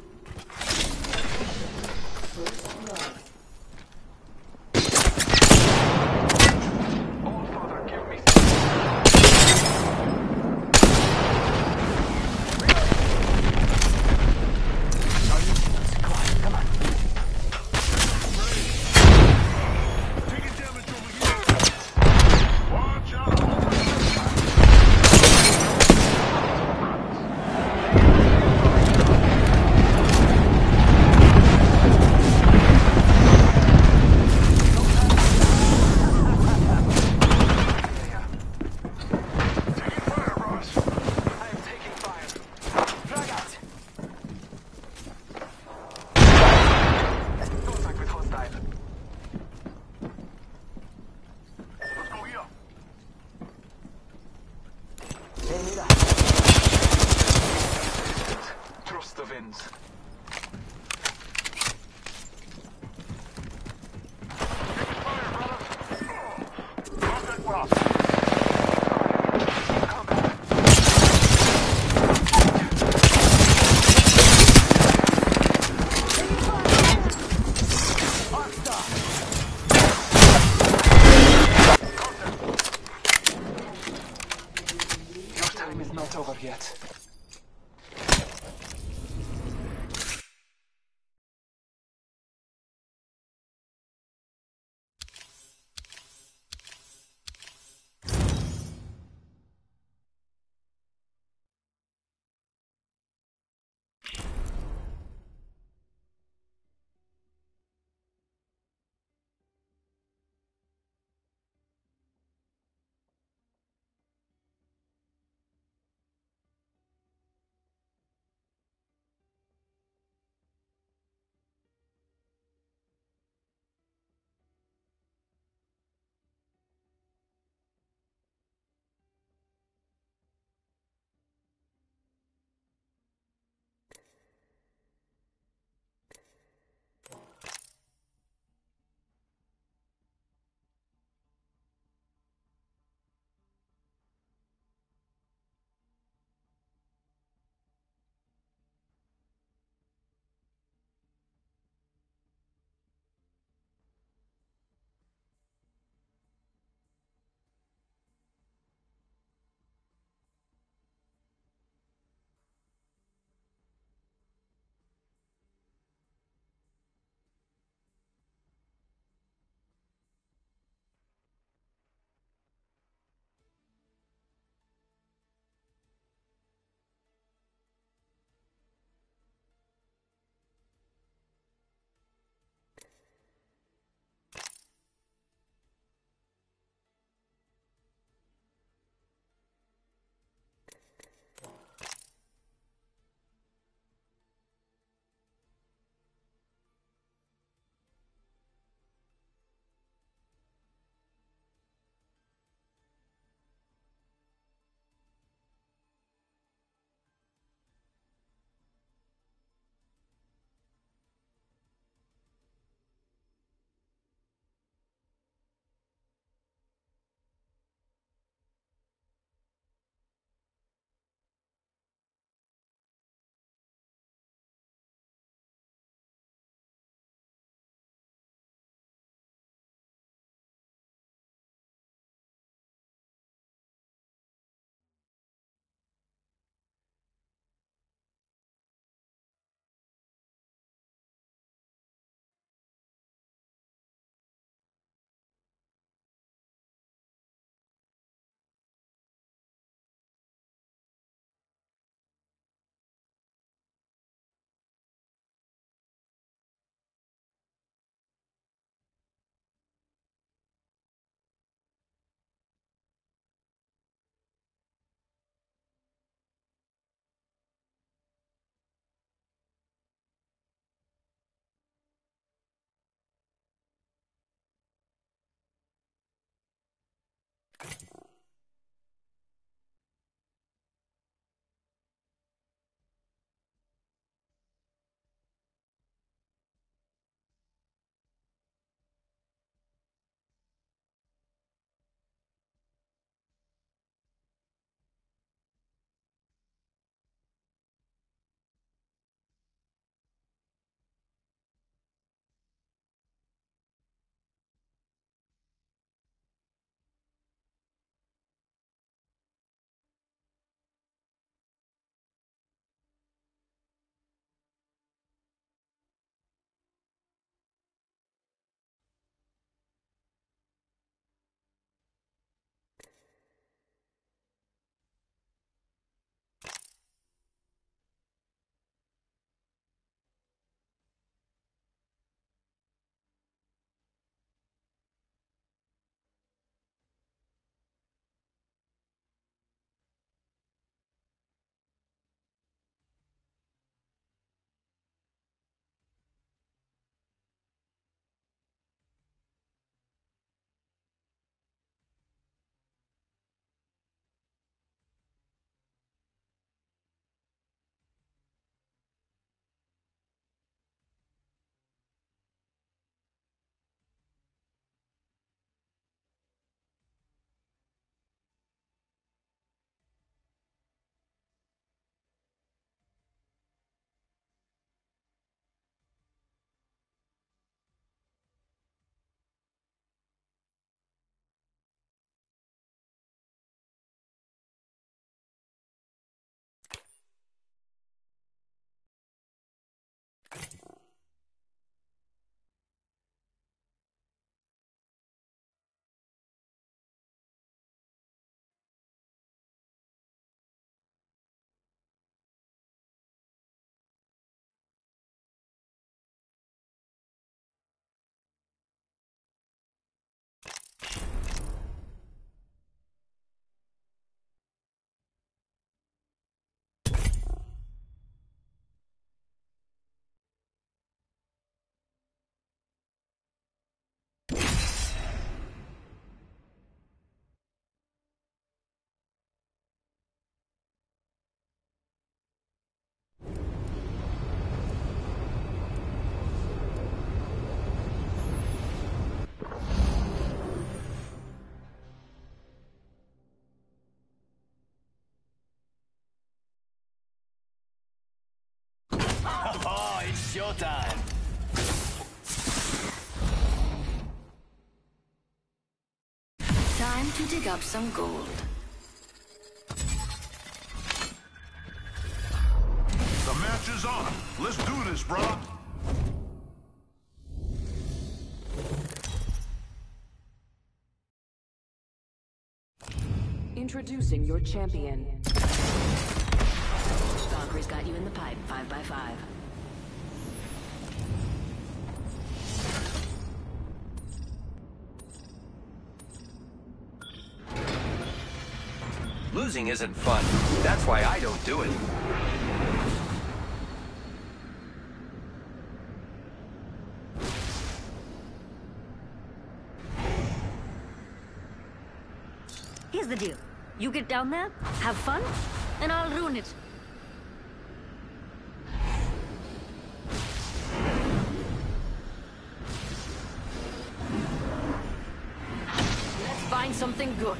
Oh, it's showtime. Time to dig up some gold. The match is on. Let's do this, brother. Introducing your champion. Valkyrie's got you in the pipe, five by five. Losing isn't fun. That's why I don't do it. Here's the deal. You get down there, have fun, and I'll ruin it. Let's find something good.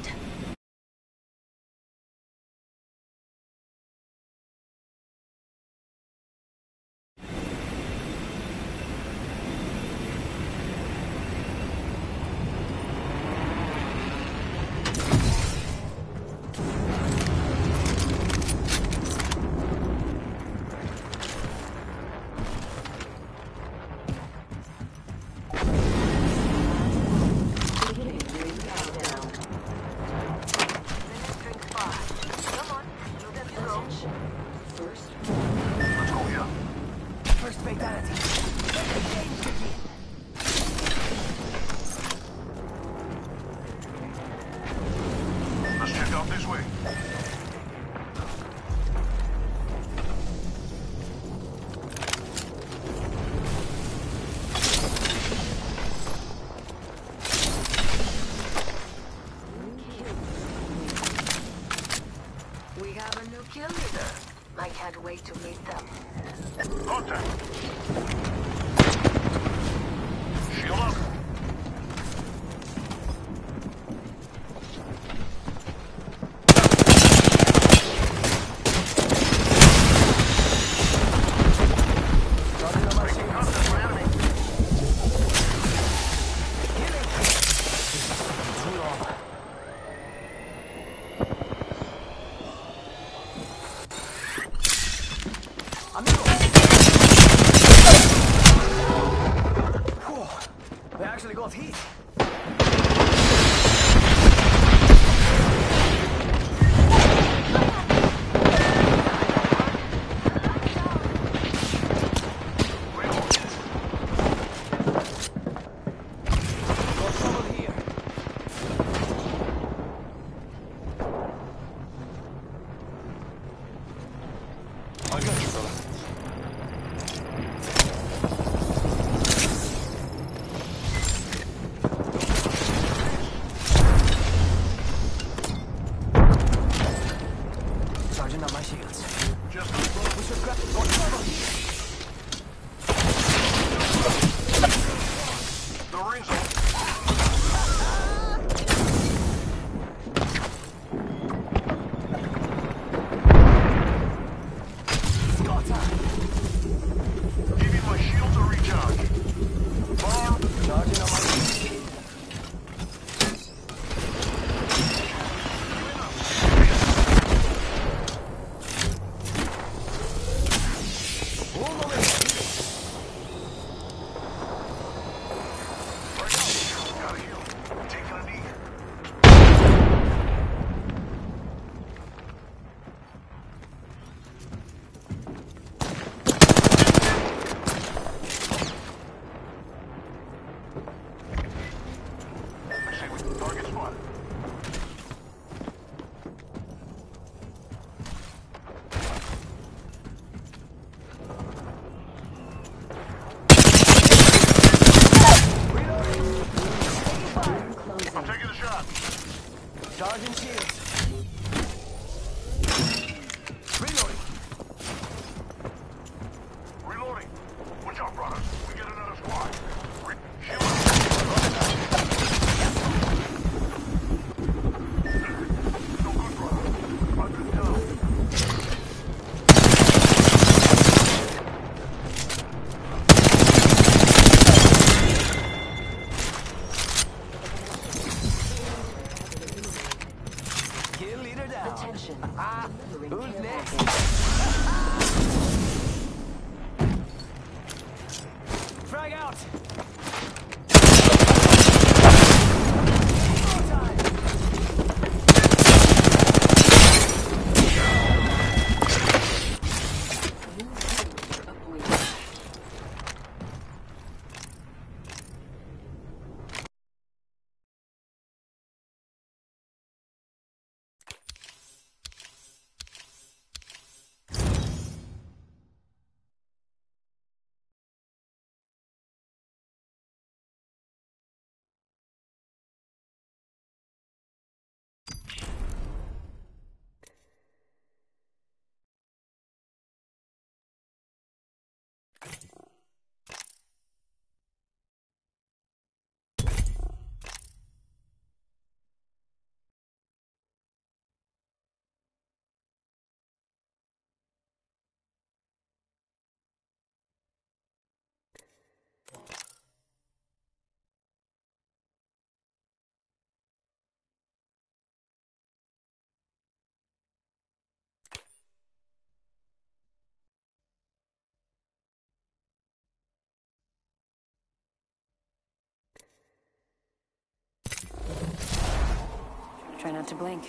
Try not to blink.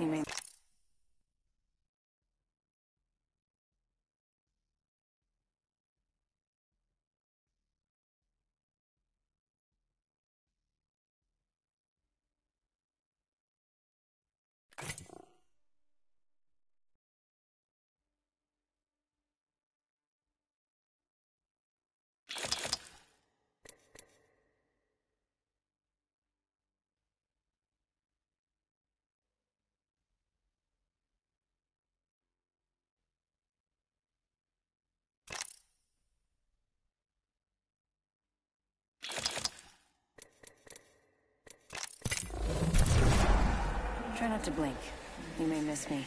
You mean? Try not to blink. You may miss me.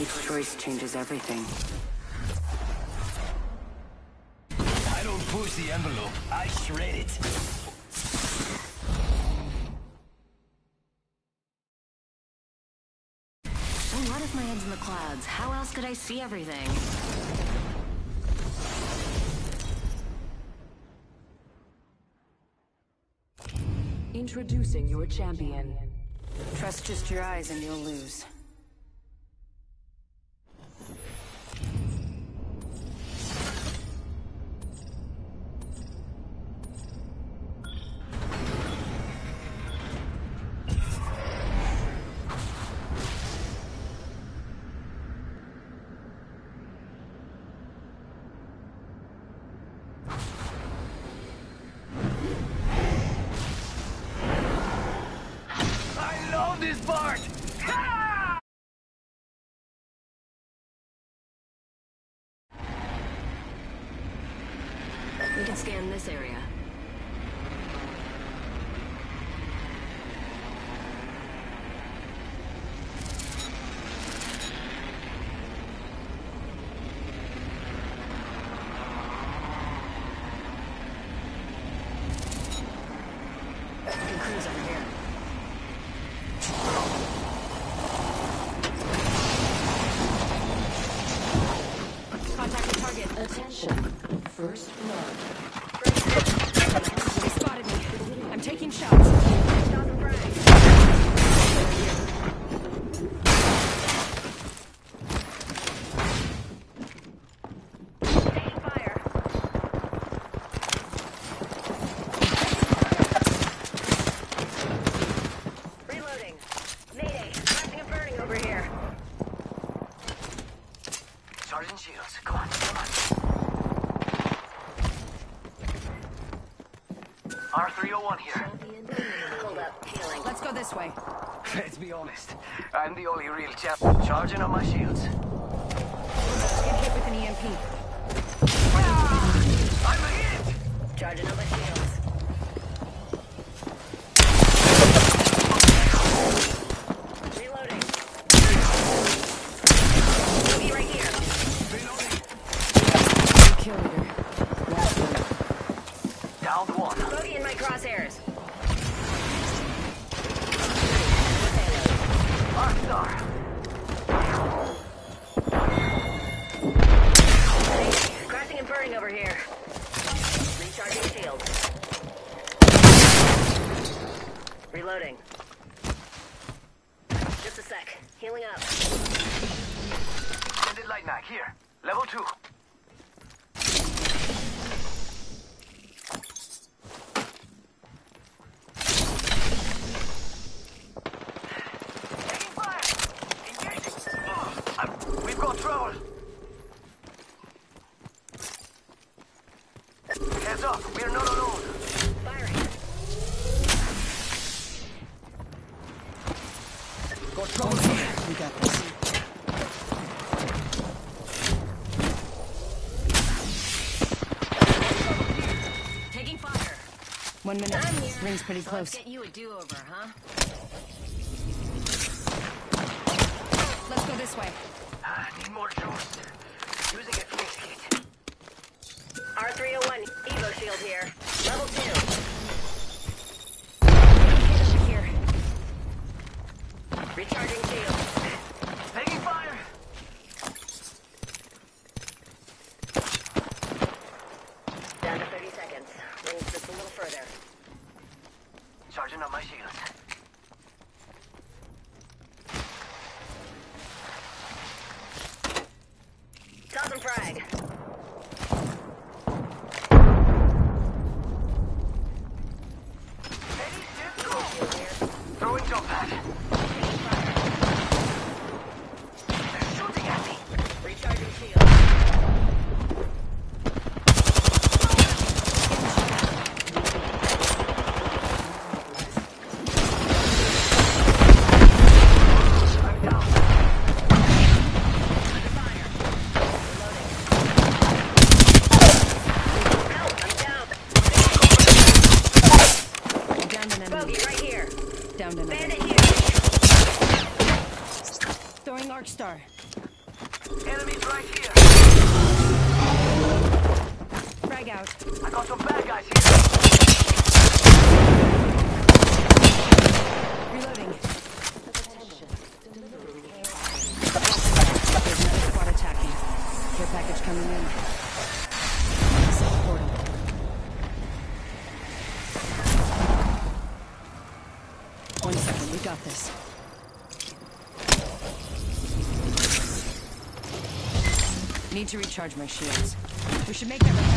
Each choice changes everything. I don't push the envelope, I shred it. And what if my head's in the clouds? How else could I see everything? Introducing your champion. Trust just your eyes and you'll lose. Нельзя. everything's pretty close. Darkstar. need to recharge my shields. We should make that...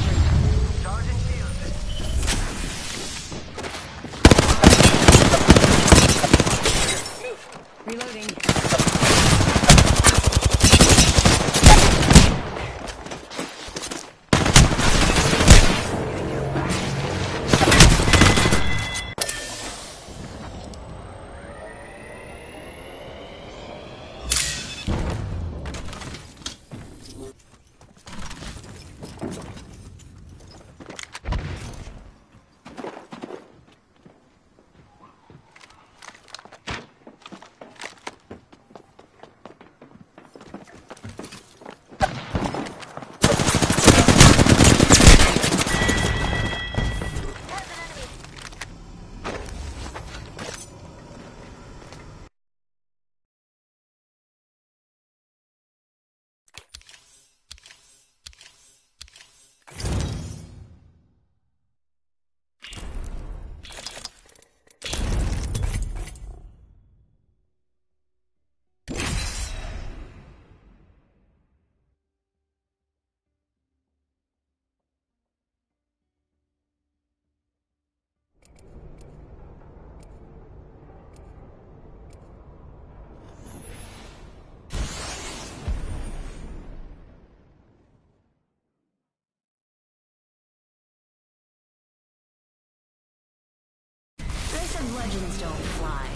Legends don't fly,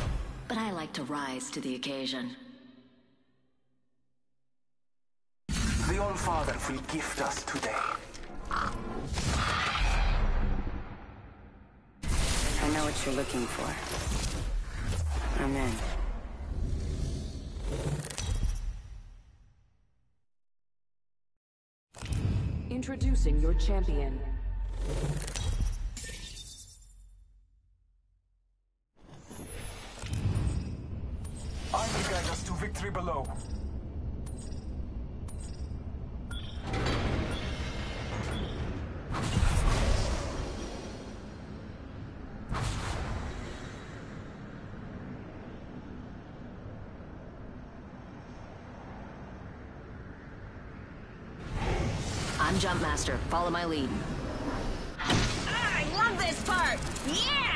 but I like to rise to the occasion. The old father will gift us today. I know what you're looking for. I'm in. Introducing your champion. I'm Jumpmaster. Follow my lead. Ah, I love this part! Yeah!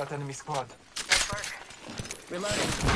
got enemy squad. Reloading.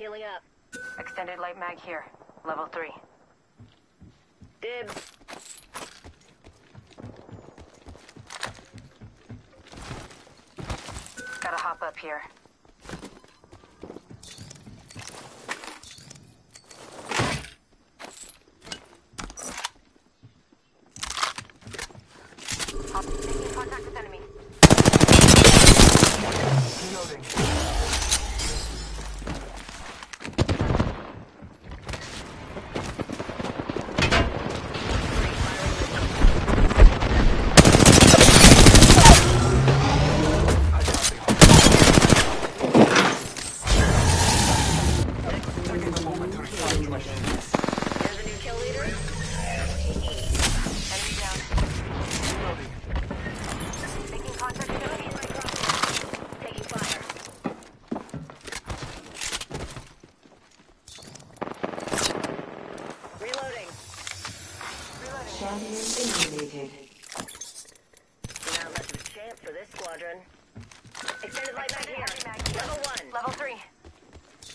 Healing up. Extended light mag here. Level 3.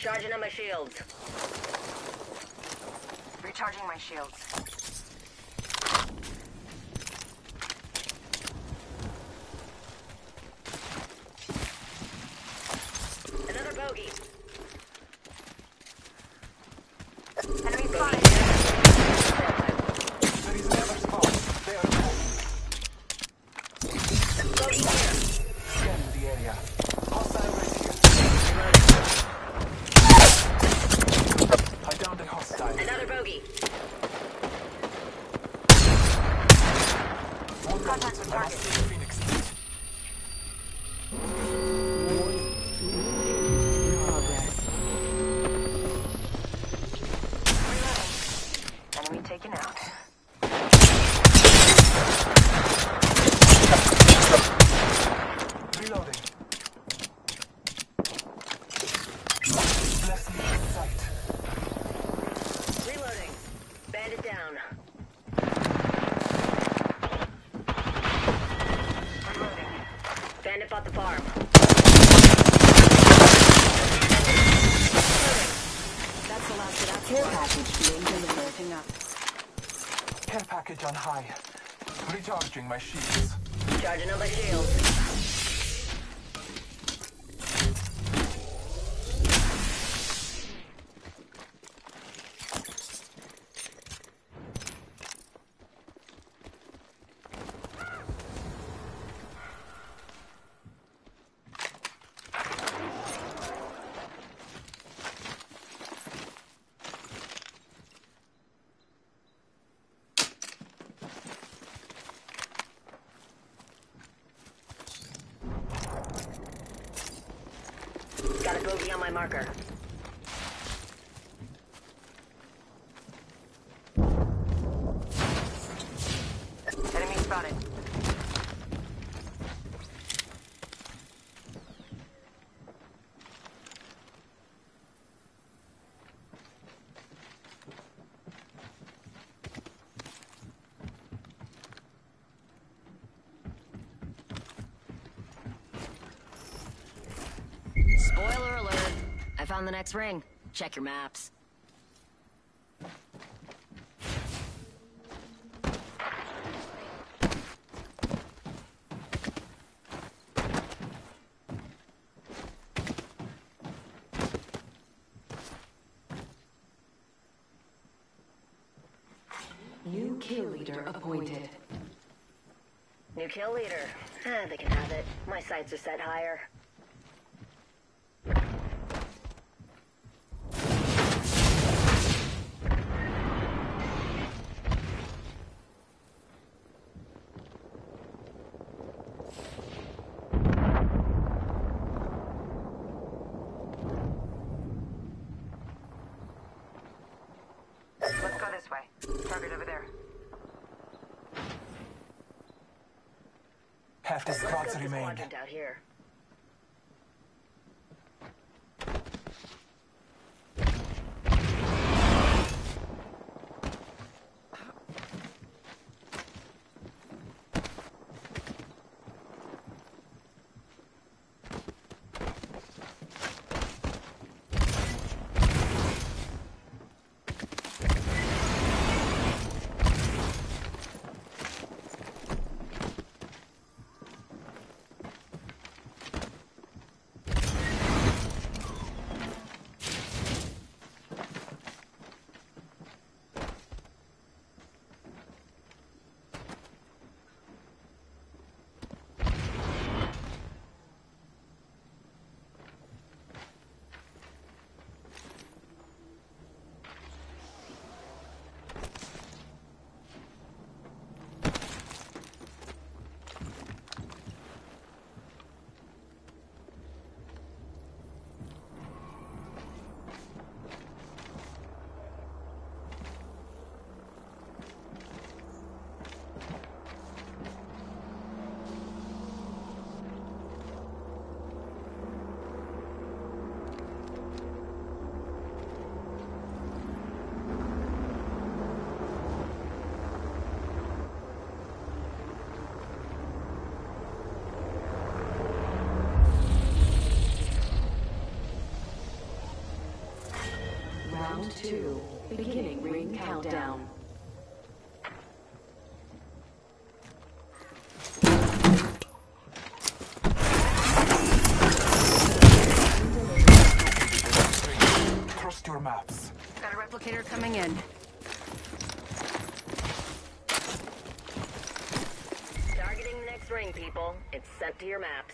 Charging on my shields. Recharging my shields. Another bogey. Recharging my shields. Shield. marker. On the next ring. Check your maps. New kill leader appointed. New kill leader. Ah, they can have it. My sights are set higher. Out here. Round two. Beginning ring countdown. Trust your maps. Got a replicator coming in. Targeting the next ring, people. It's sent to your maps.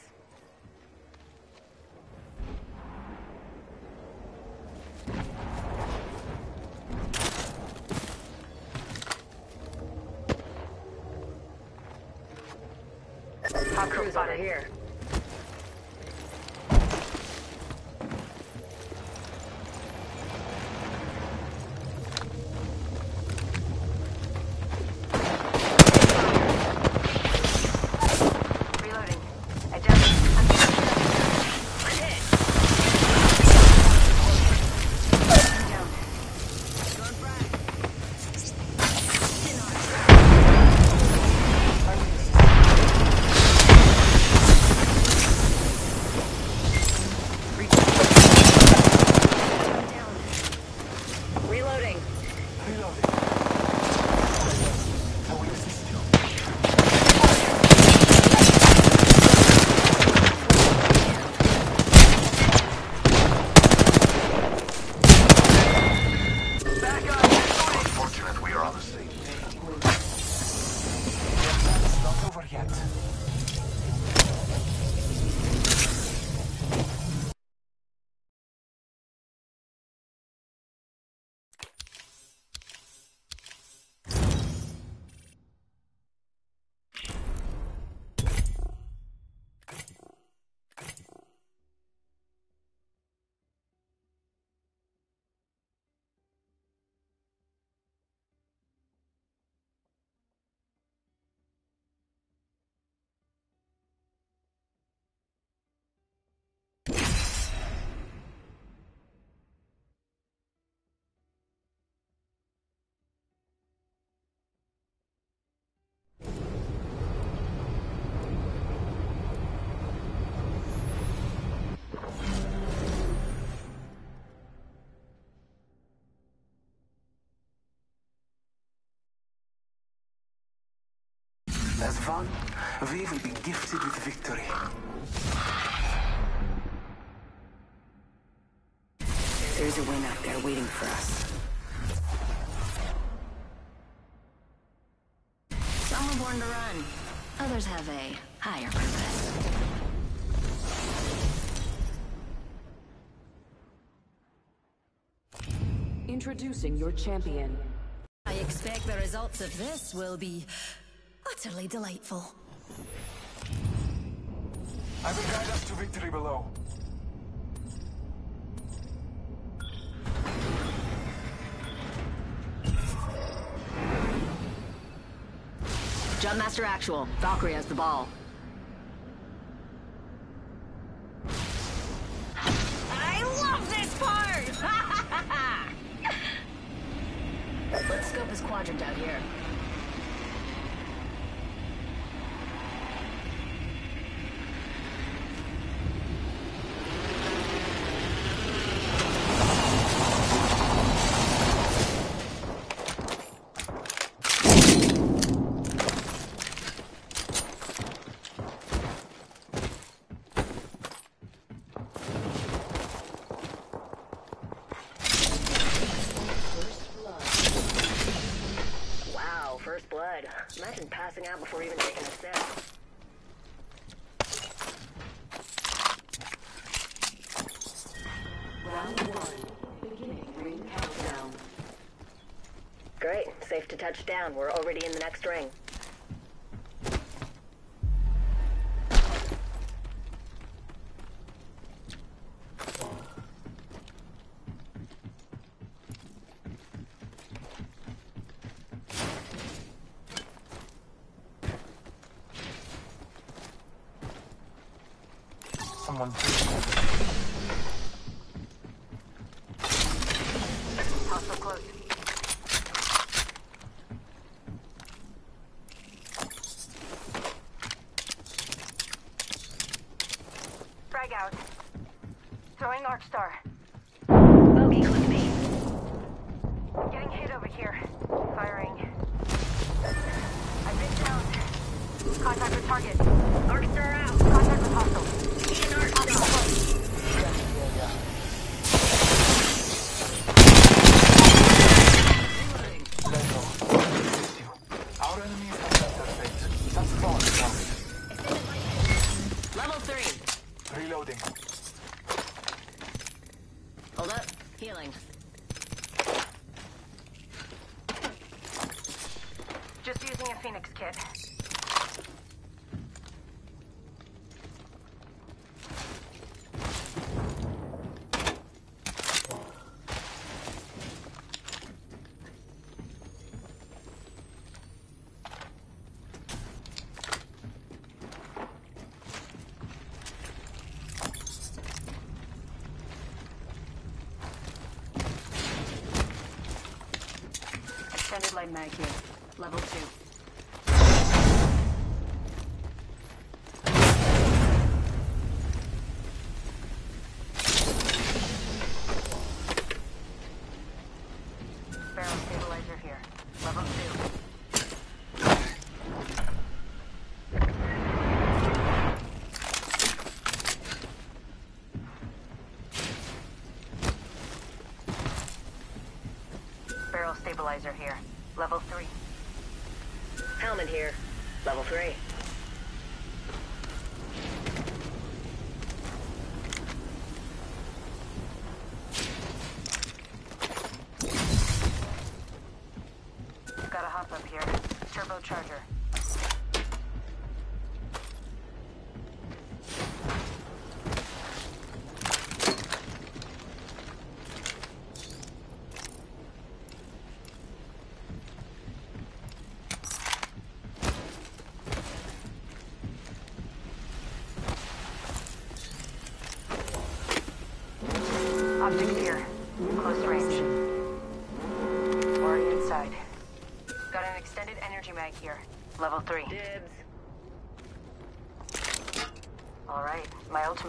As one, we will be gifted with victory. There's a win out there waiting for us. Some were born to run. Others have a higher purpose. Introducing your champion. I expect the results of this will be Utterly delightful. I will guide us to victory below. Jumpmaster Actual, Valkyrie has the ball. I love this part! Let's scope his quadrant out here. touch down, we're already in the next ring. Thanks, kid. Extended light mag here. Level 2. stabilizer here. Level 3. Helmet here. Level 3.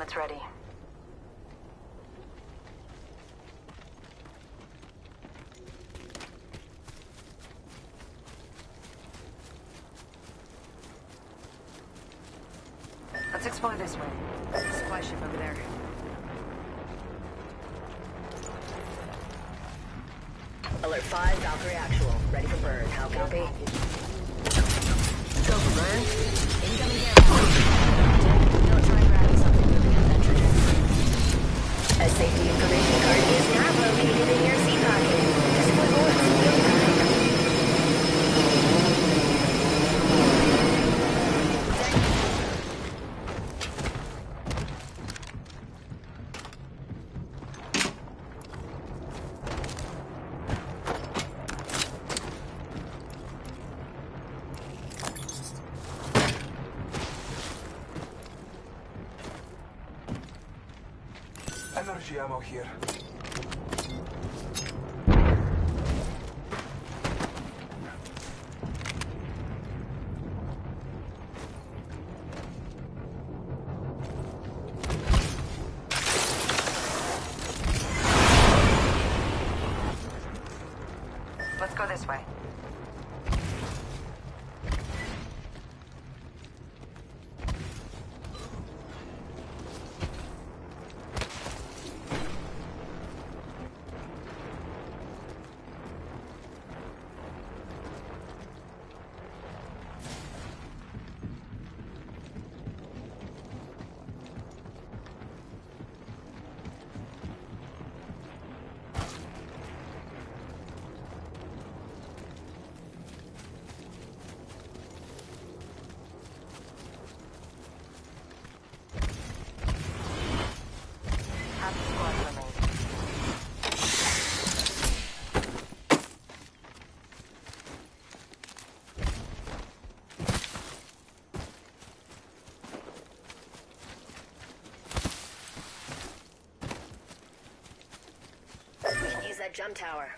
helmets ready. ammo here. jump tower.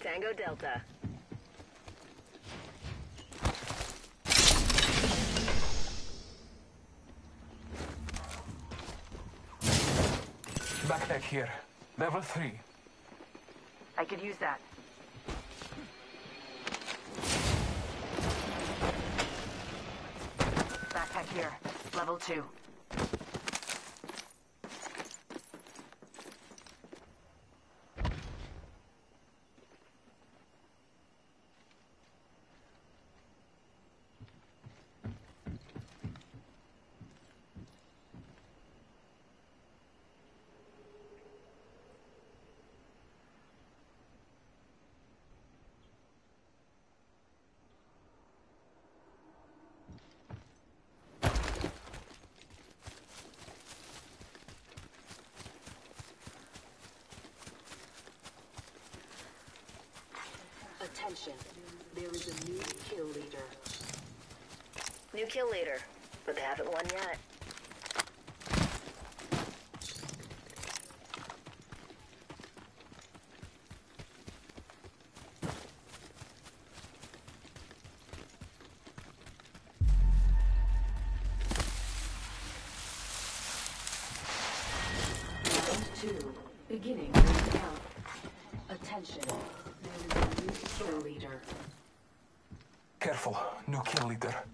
Tango Delta. here. Level three. I could use that. Backpack here. Level two. Attention, there is a new kill leader. New kill leader, but they haven't won yet. jaký lider.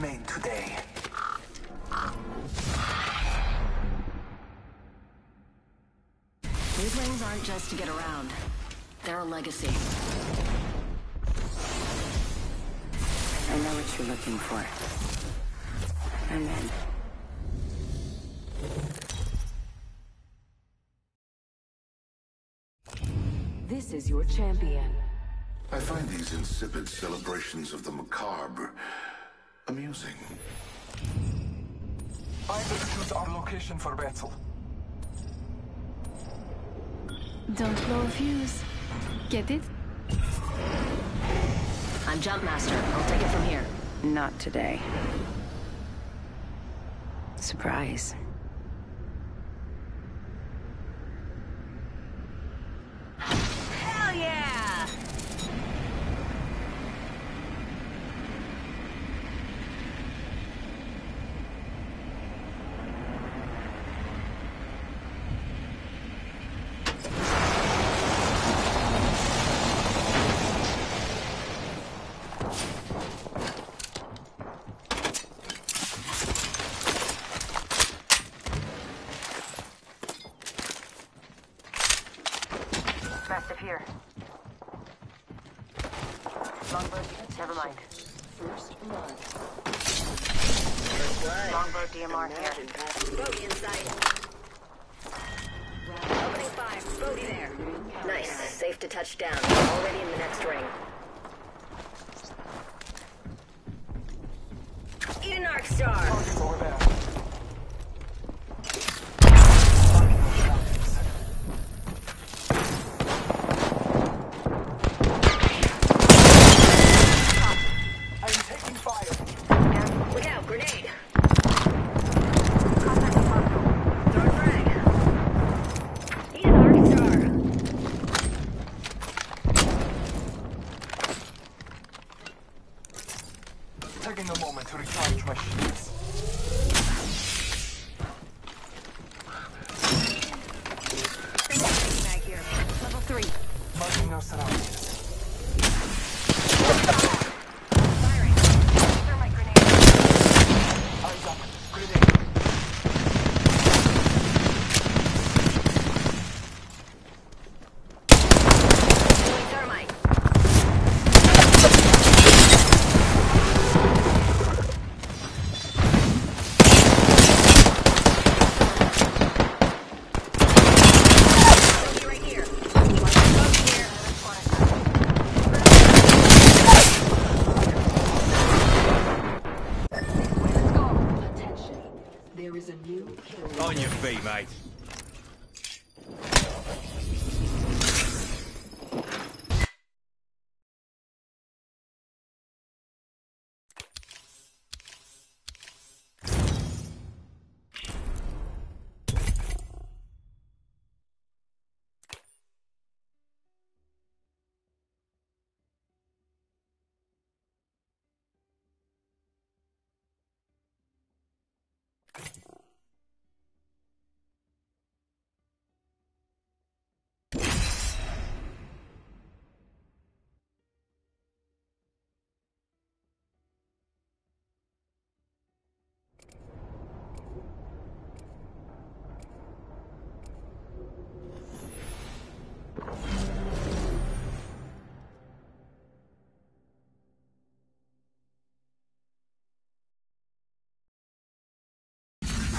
Made today. These rings aren't just to get around. They're a legacy. I know what you're looking for. I'm in. This is your champion. I find these insipid celebrations of the macabre amusing. I will choose our location for battle. Don't blow a fuse. Get it? I'm Jumpmaster. I'll take it from here. Not today. Surprise.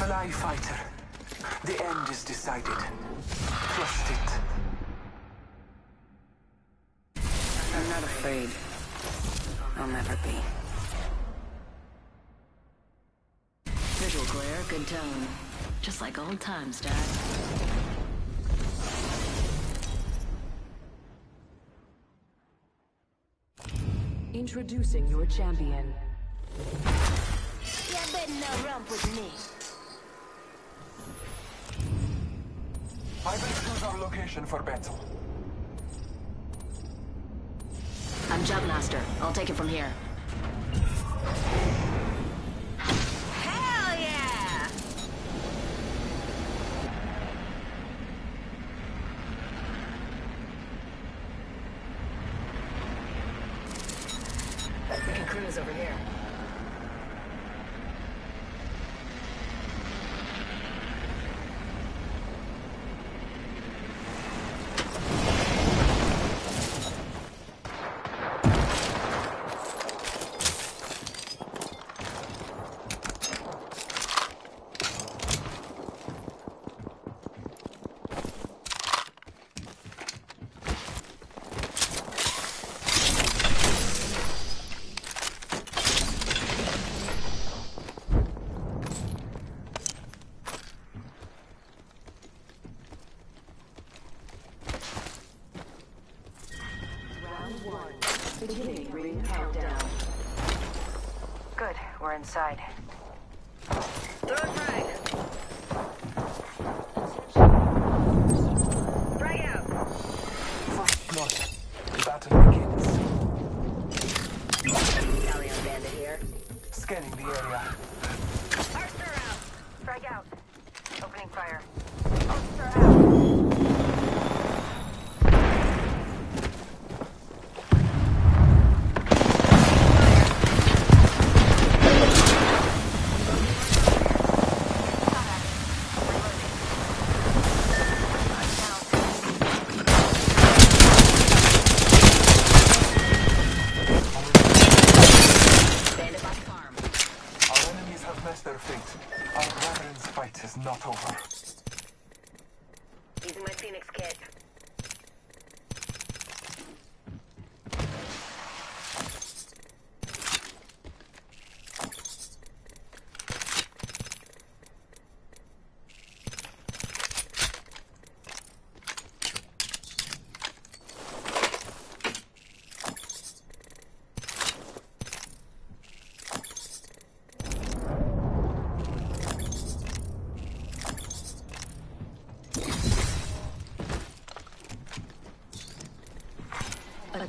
Fly fighter. The end is decided. Trust it. I'm not afraid. I'll never be. Visual glare, good tone. Just like old times, Dad. Introducing your champion. You better not romp with me. I will choose our location for battle. I'm Jumpmaster. I'll take it from here.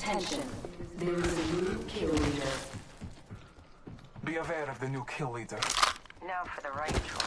Attention. There is a new kill leader. Be aware of the new kill leader. Now for the right choice.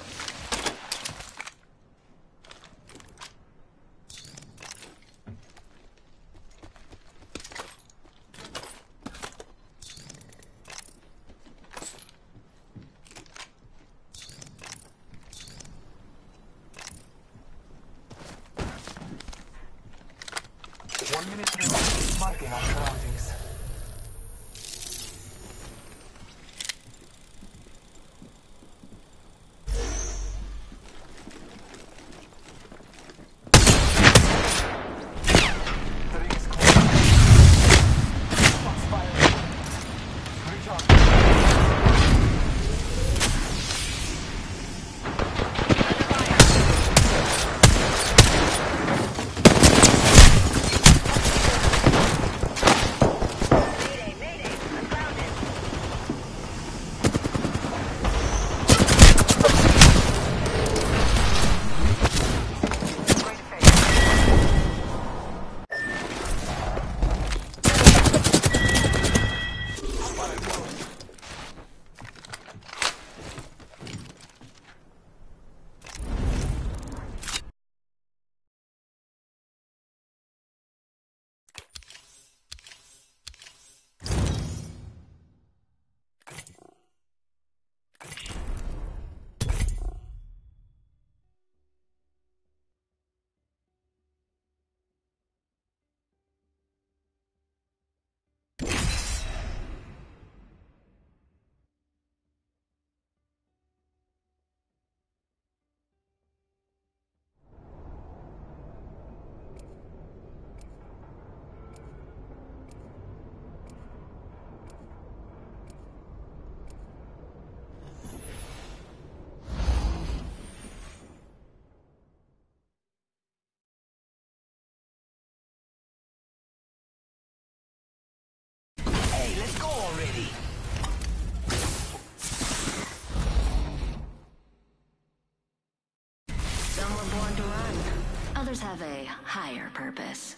Others have a higher purpose.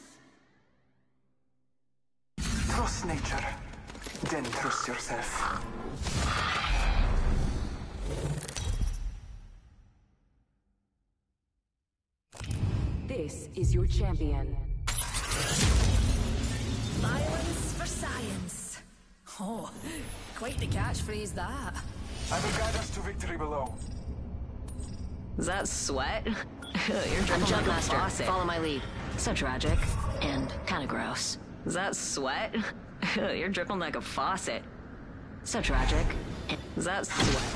Trust nature. Then trust yourself. This is your champion. Violence for science. Oh, quite the catchphrase that. I will guide us to victory below. Is that sweat? You're dripping like a faucet. Follow my lead. So tragic and kind of gross. Is that sweat? You're dripping like a faucet. So tragic. Is that sweat?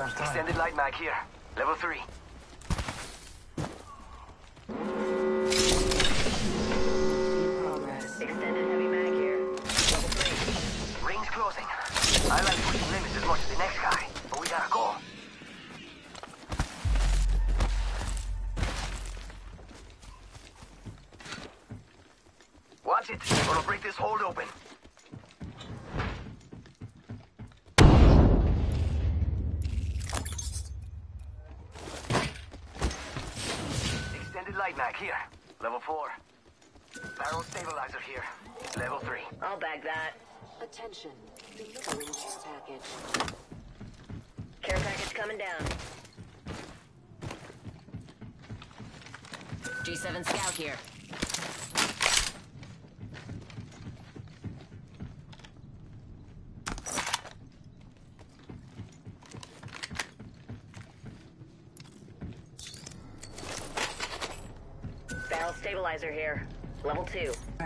Extended light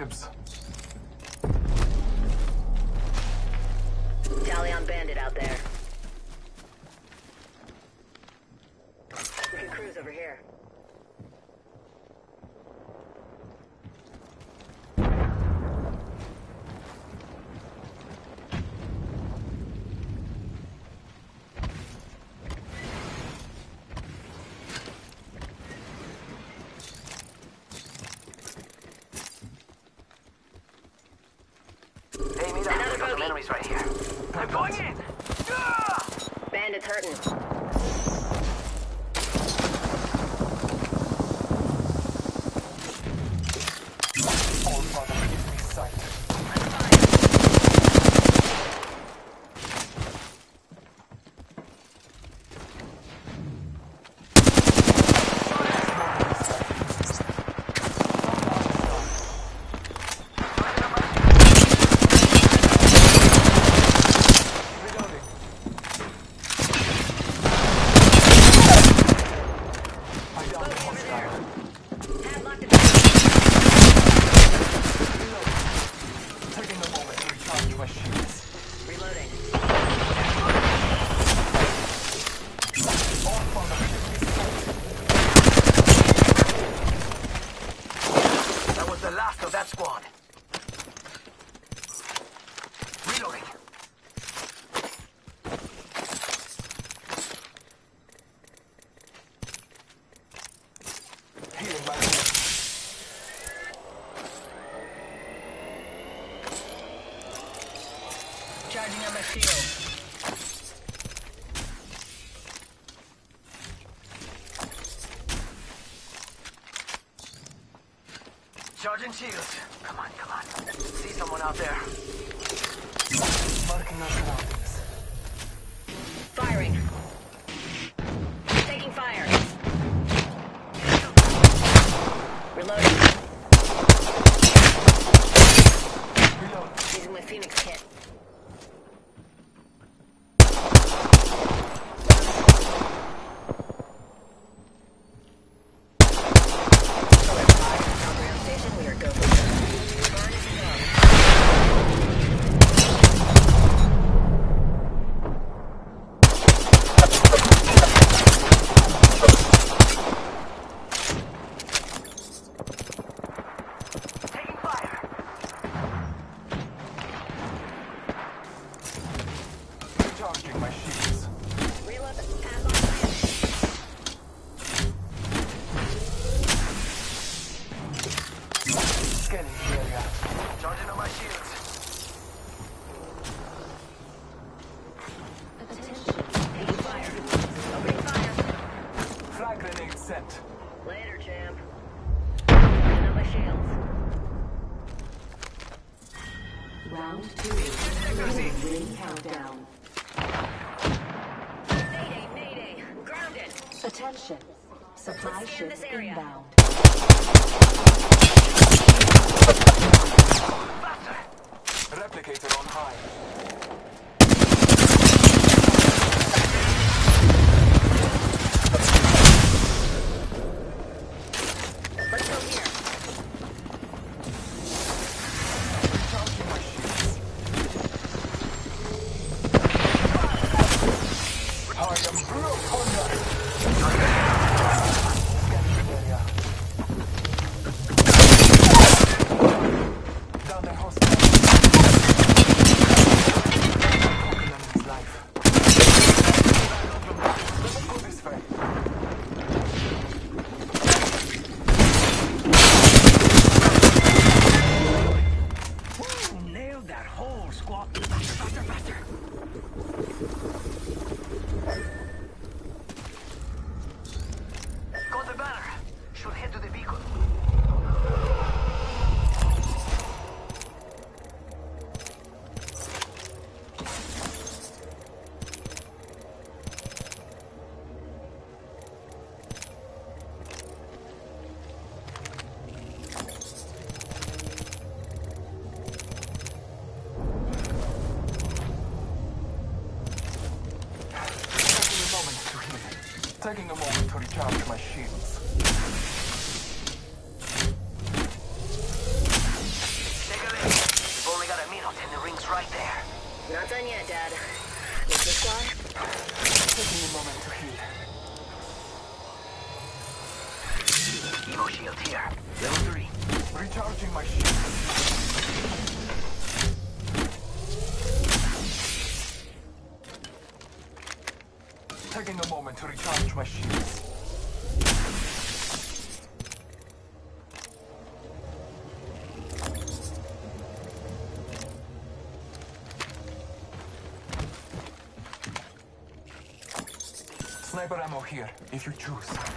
2. Dibs. Tally on bandit out there. We can cruise over here. Hey, meet up. Another Got some bogey. enemies right here. I'm going in! Bandit's hurting. All father, give me sight. Reloading. I downed the hostile. Padlock the Taking a moment to recharge my shields. Reloading. All father, give me sight. That was the last of that squad. Reloading. Healing my wounds. Charging on my shield. Charging shields. Supply ship inbound. sniper ammo here, if you choose.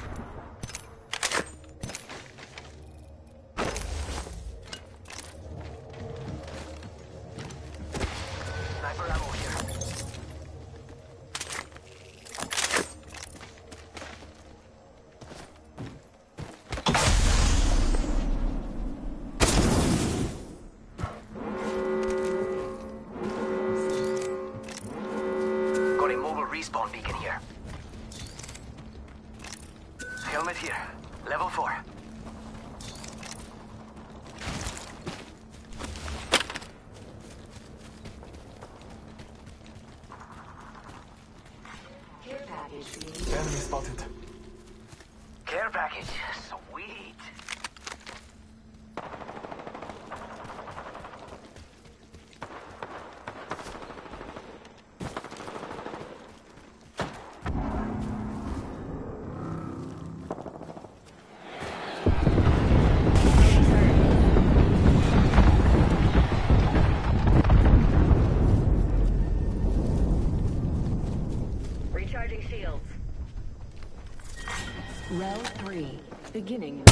beginning.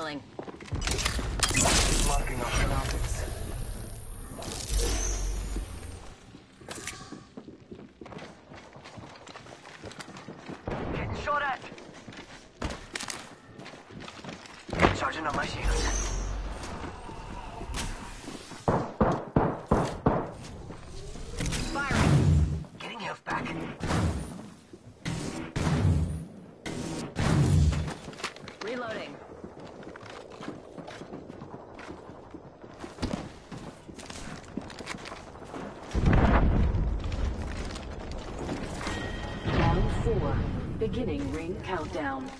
Hold ring countdown.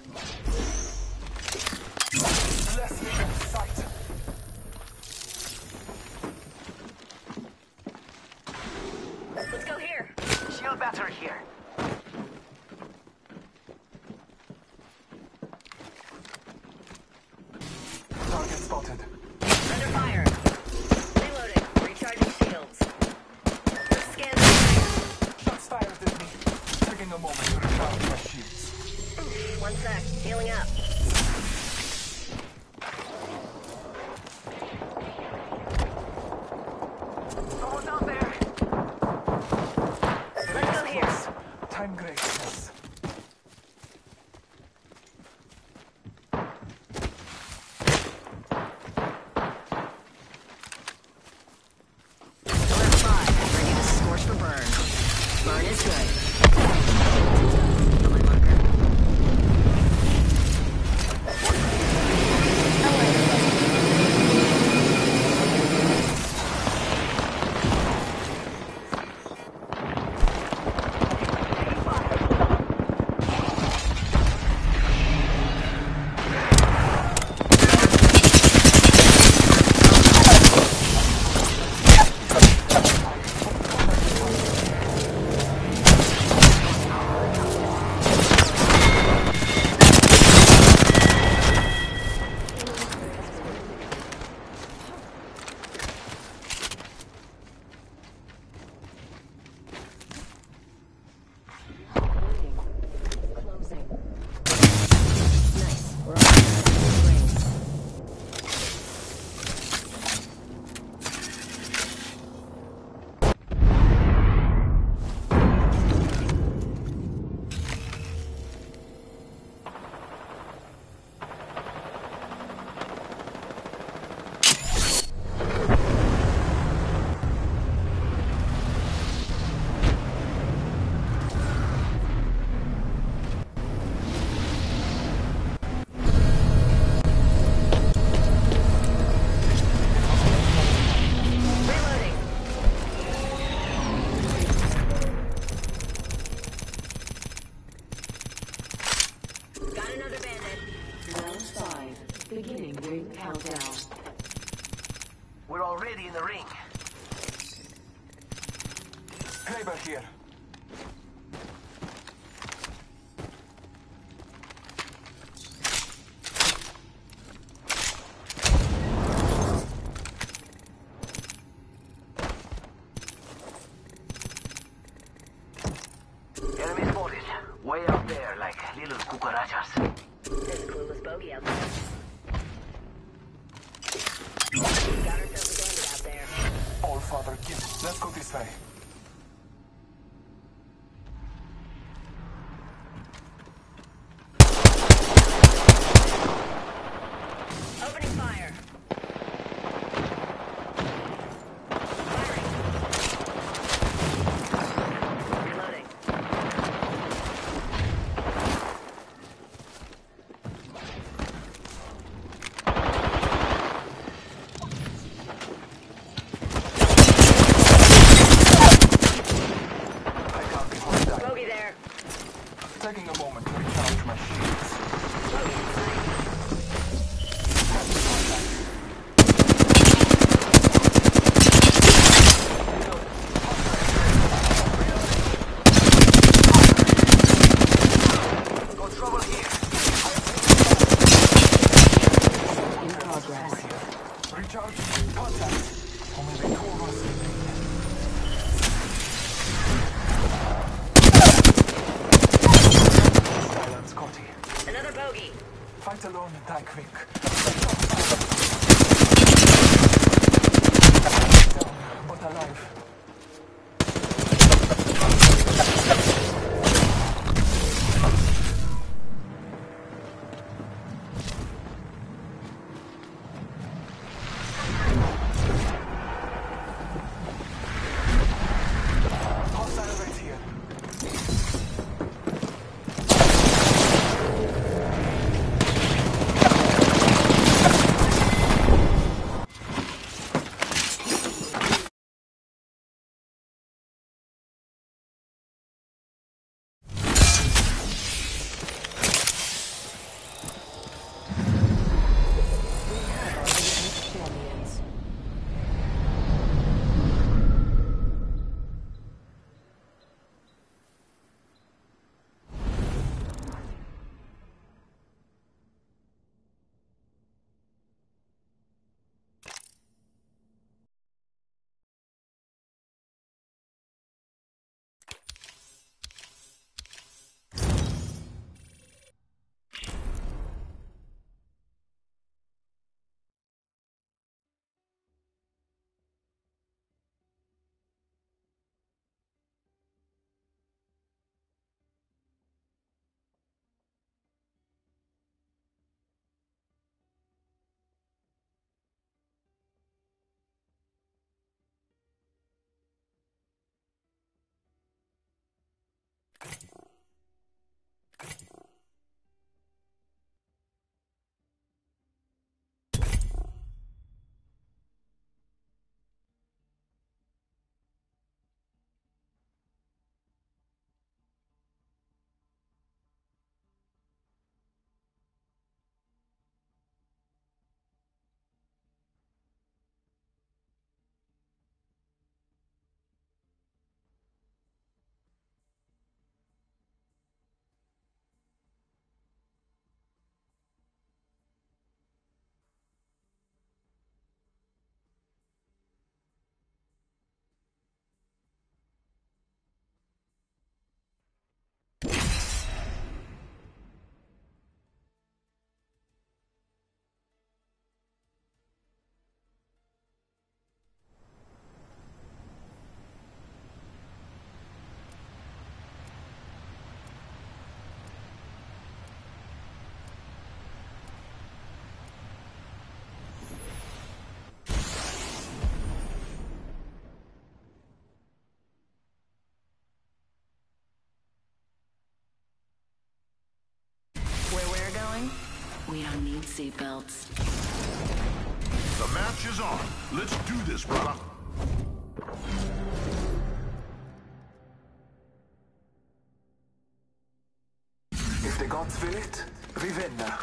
We don't need seatbelts. The match is on. Let's do this, brother. If the gods will it, Vivenna.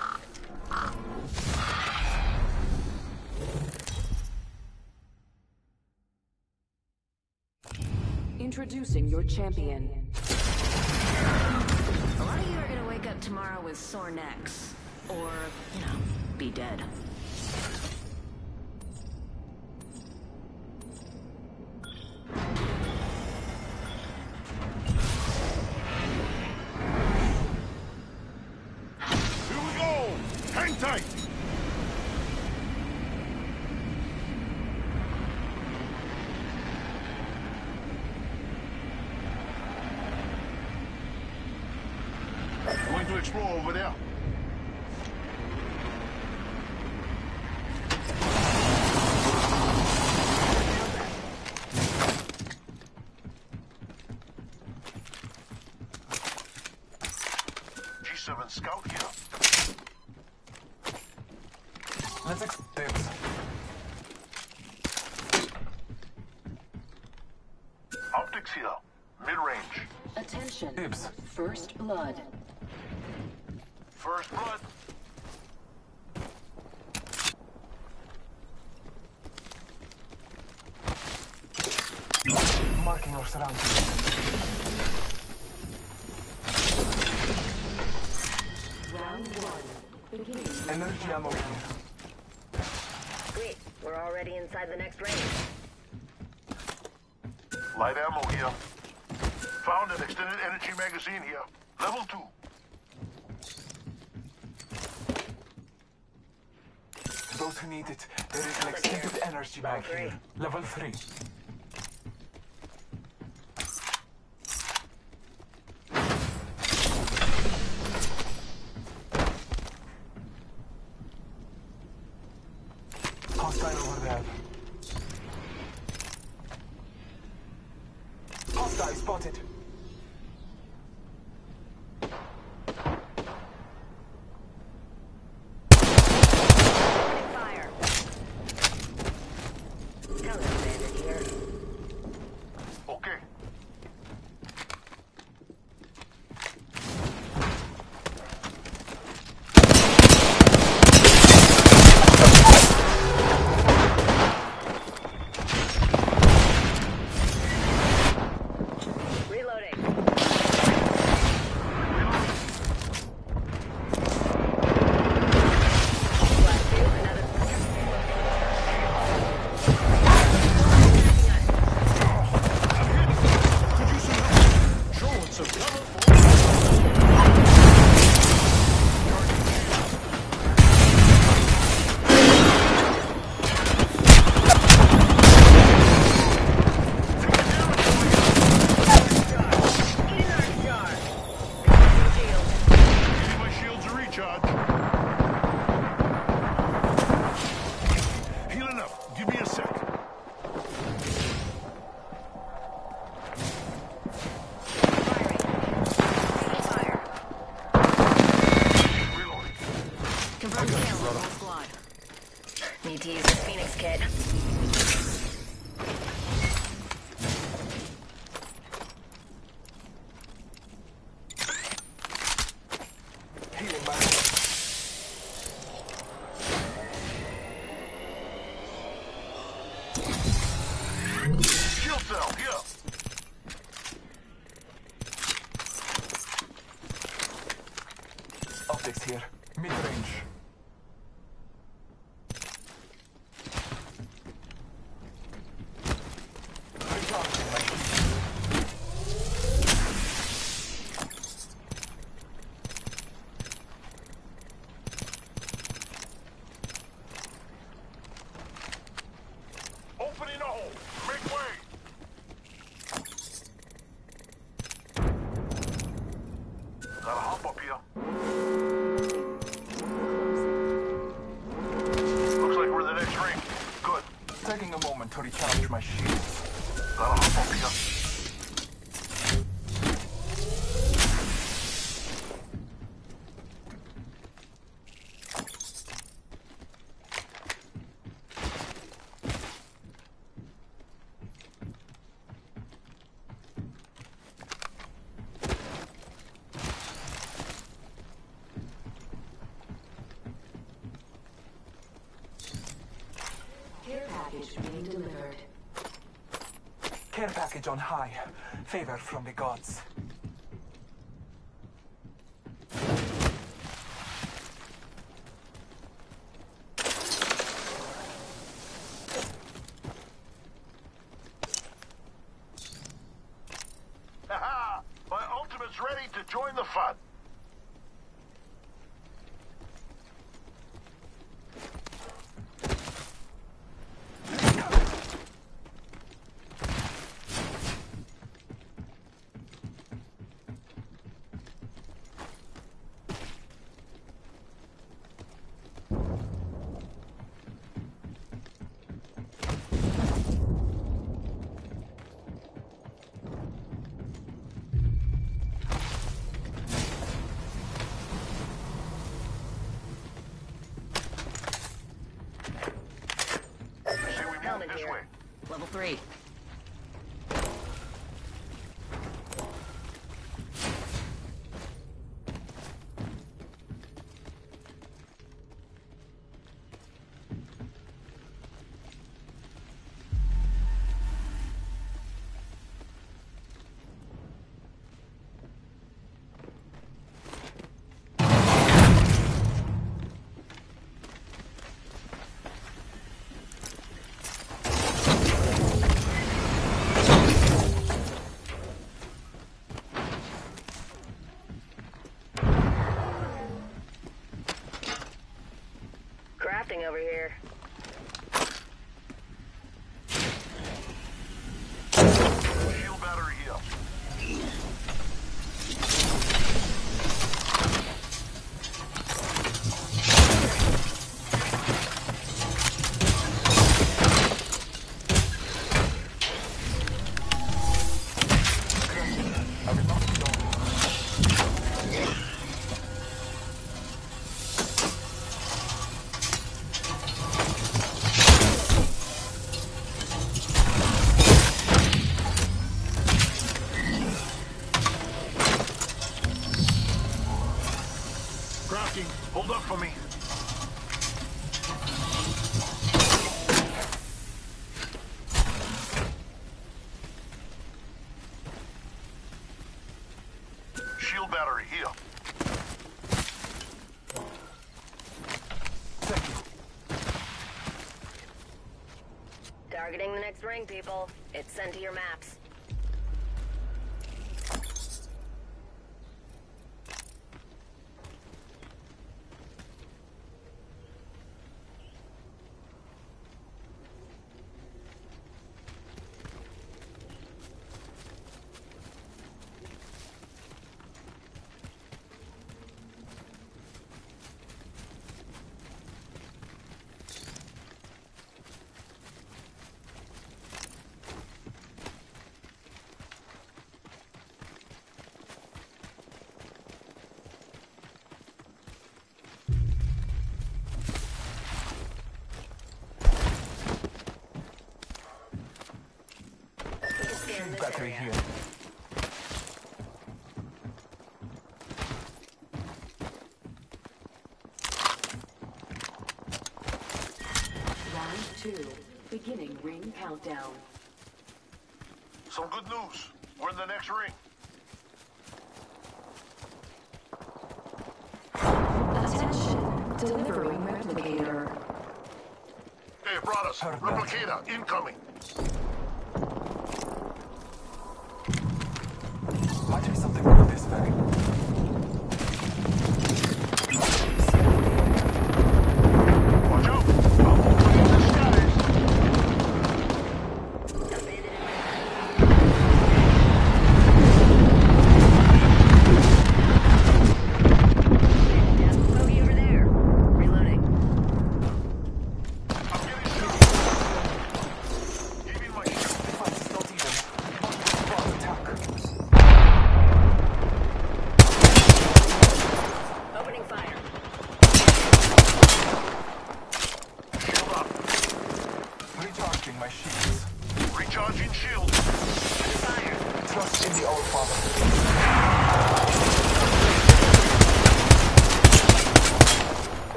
Introducing your champion. A lot of you are gonna wake up tomorrow with sore necks. Or, you know, be dead. First blood. you here. Level 2. Those who need it, there is an extended energy bank here. Level 3. recharge my shield. on high, favor from the gods. over here. string people. It's sentient. We've got three here. Round two, beginning ring countdown. Some good news. We're in the next ring. Attention, delivering replicator. They brought us. Replicator incoming.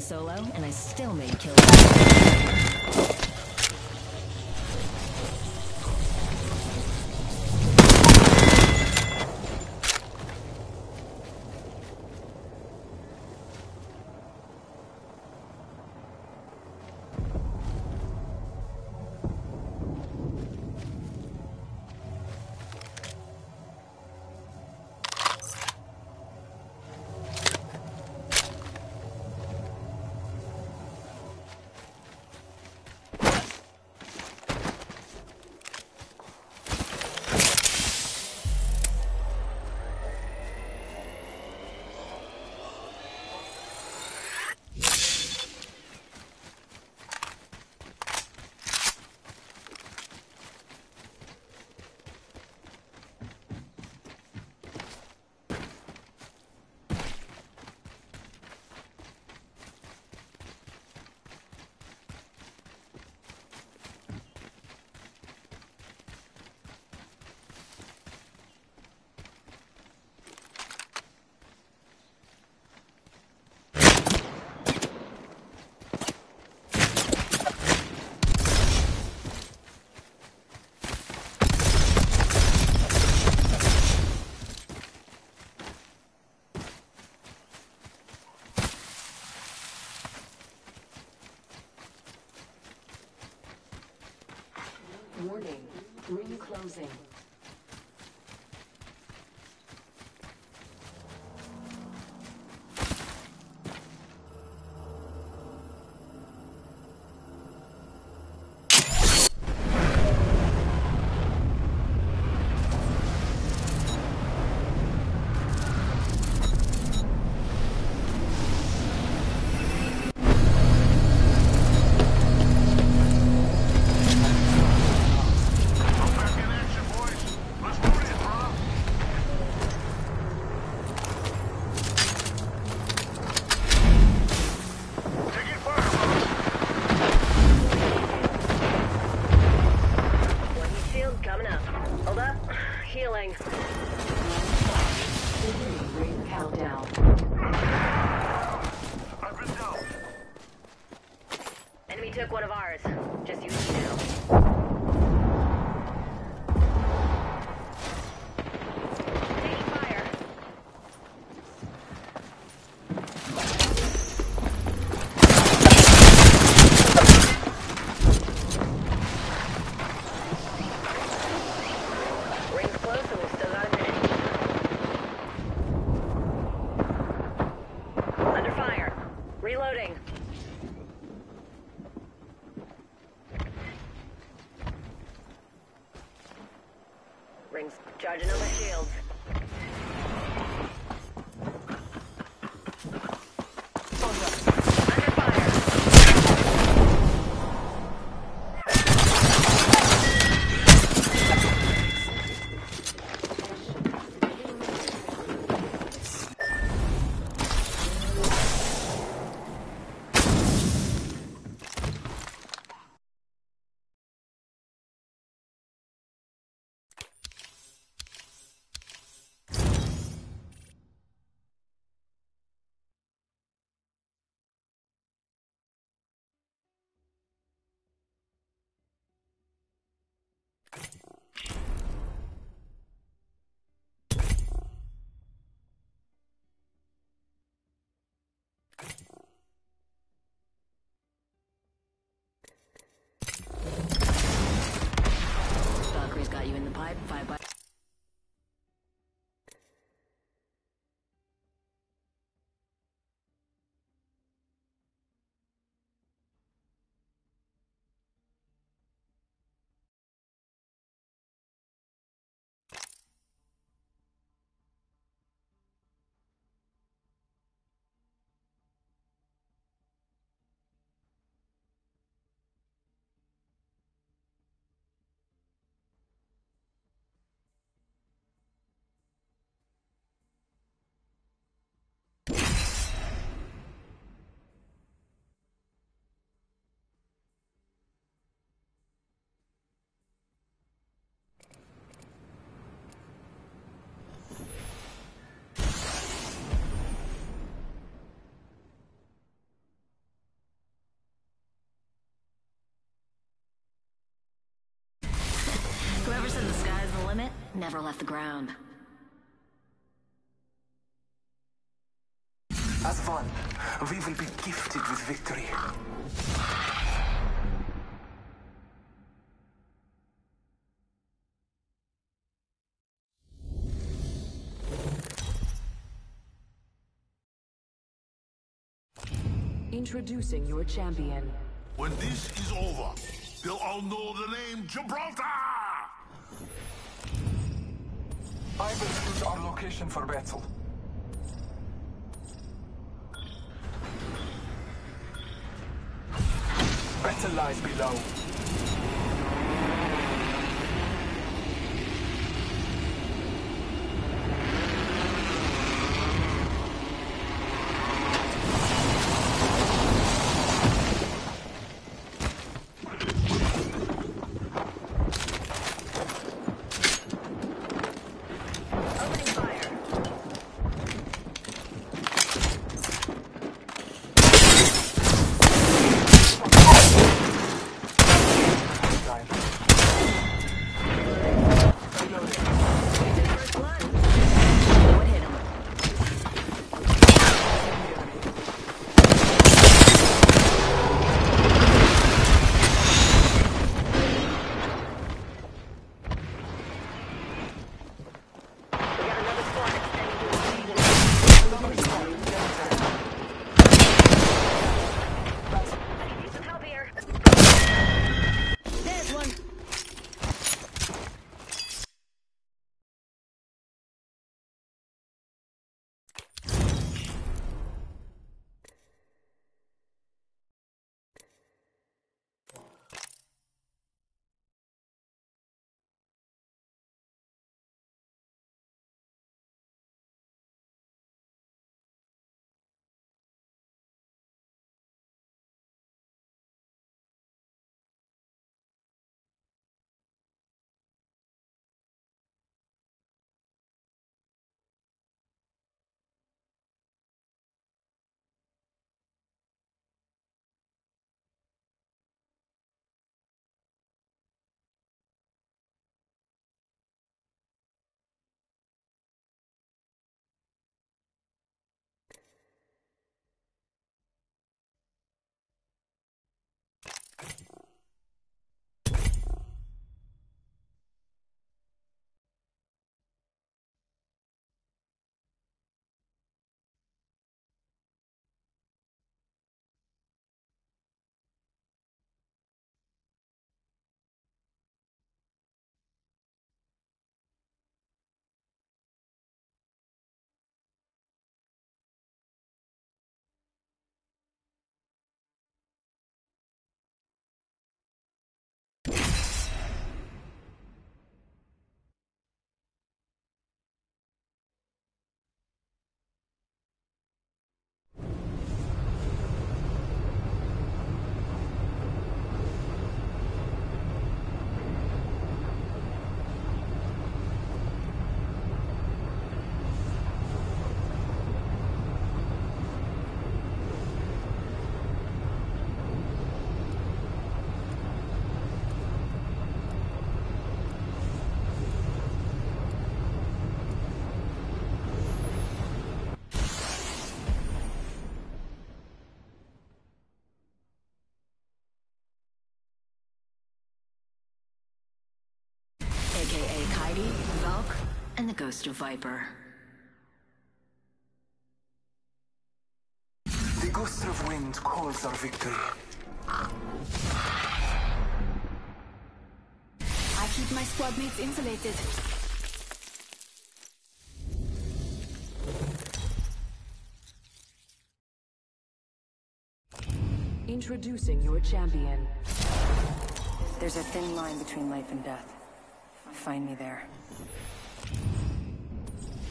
Solo, and I still made kills. Ring never left the ground. As one, we will be gifted with victory. Introducing your champion. When this is over, they'll all know the name Gibraltar! I will choose our location for battle. Battle lies below. Heidi, Valk, and the ghost of Viper. The ghost of wind calls our victory. I keep my squad mates insulated. Introducing your champion. There's a thin line between life and death. Find me there.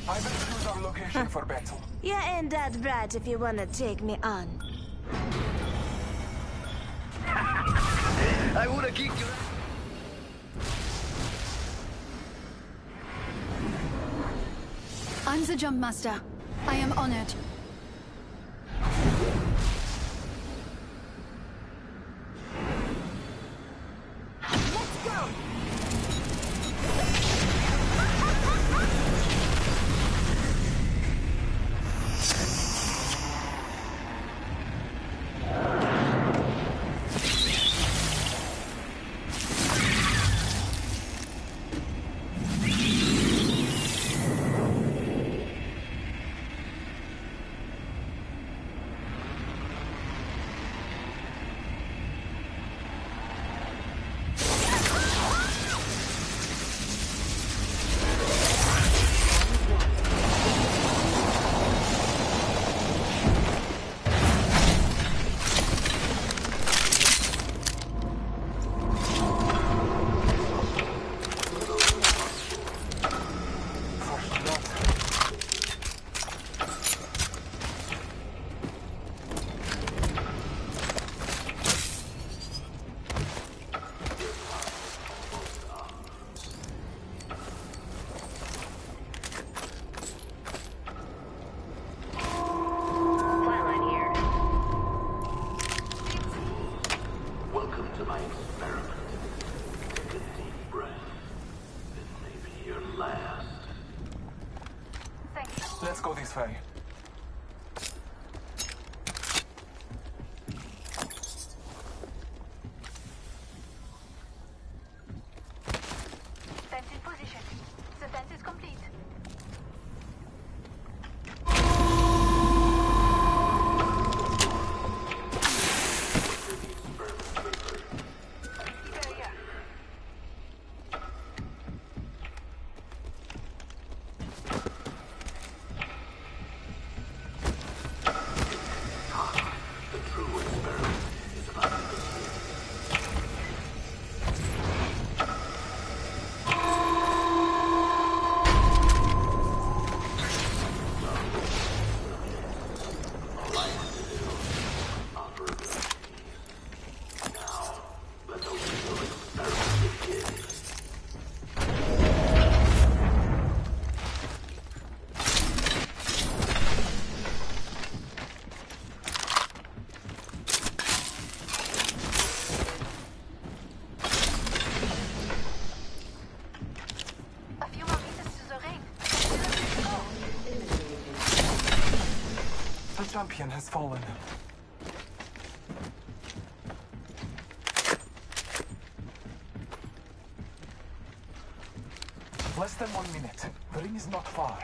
I will choose our location for battle. You ain't that bright if you wanna take me on. I would have kicked you. I'm the jump master. I am honored. Let's champion has fallen. Less than one minute. The ring is not far.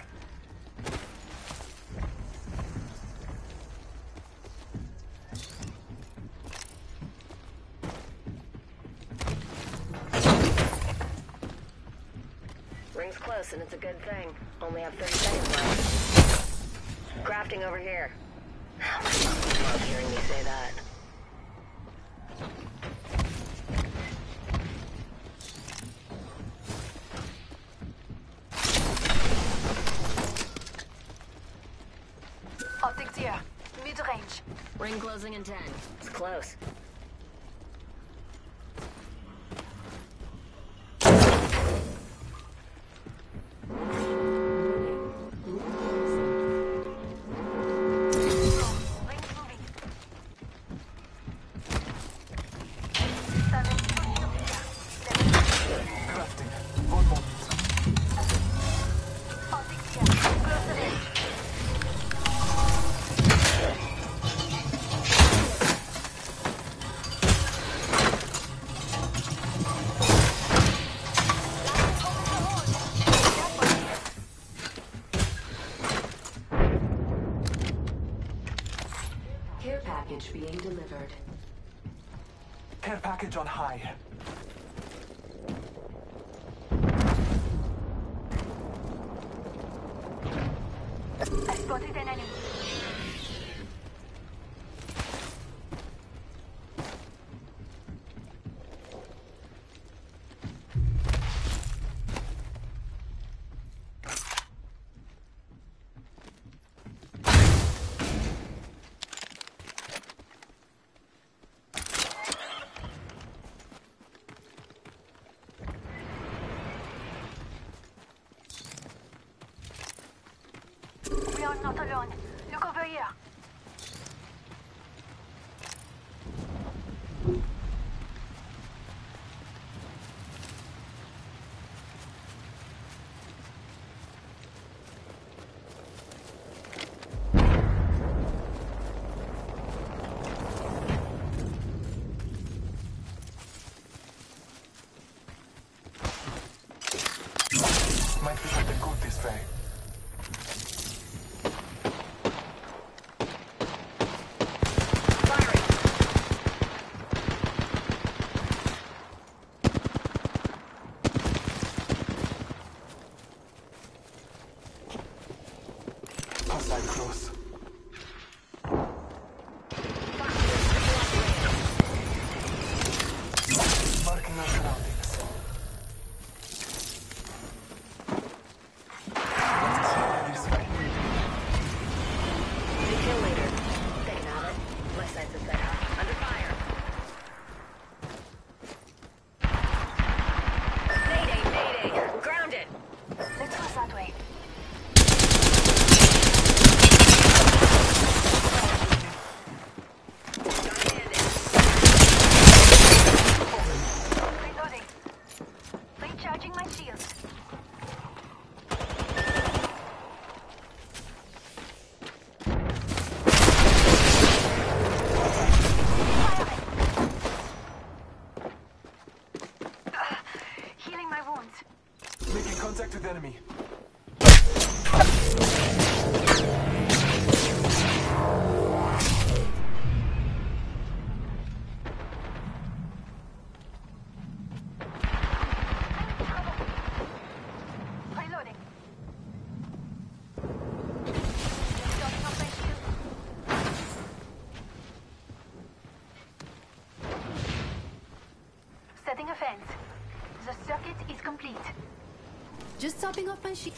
Ring's close, and it's a good thing. Only have 30 seconds left. Crafting over here. I love hearing me say that. Optics here. Mid-range. Ring closing in 10. It's close. On high. Just topping off my sheet.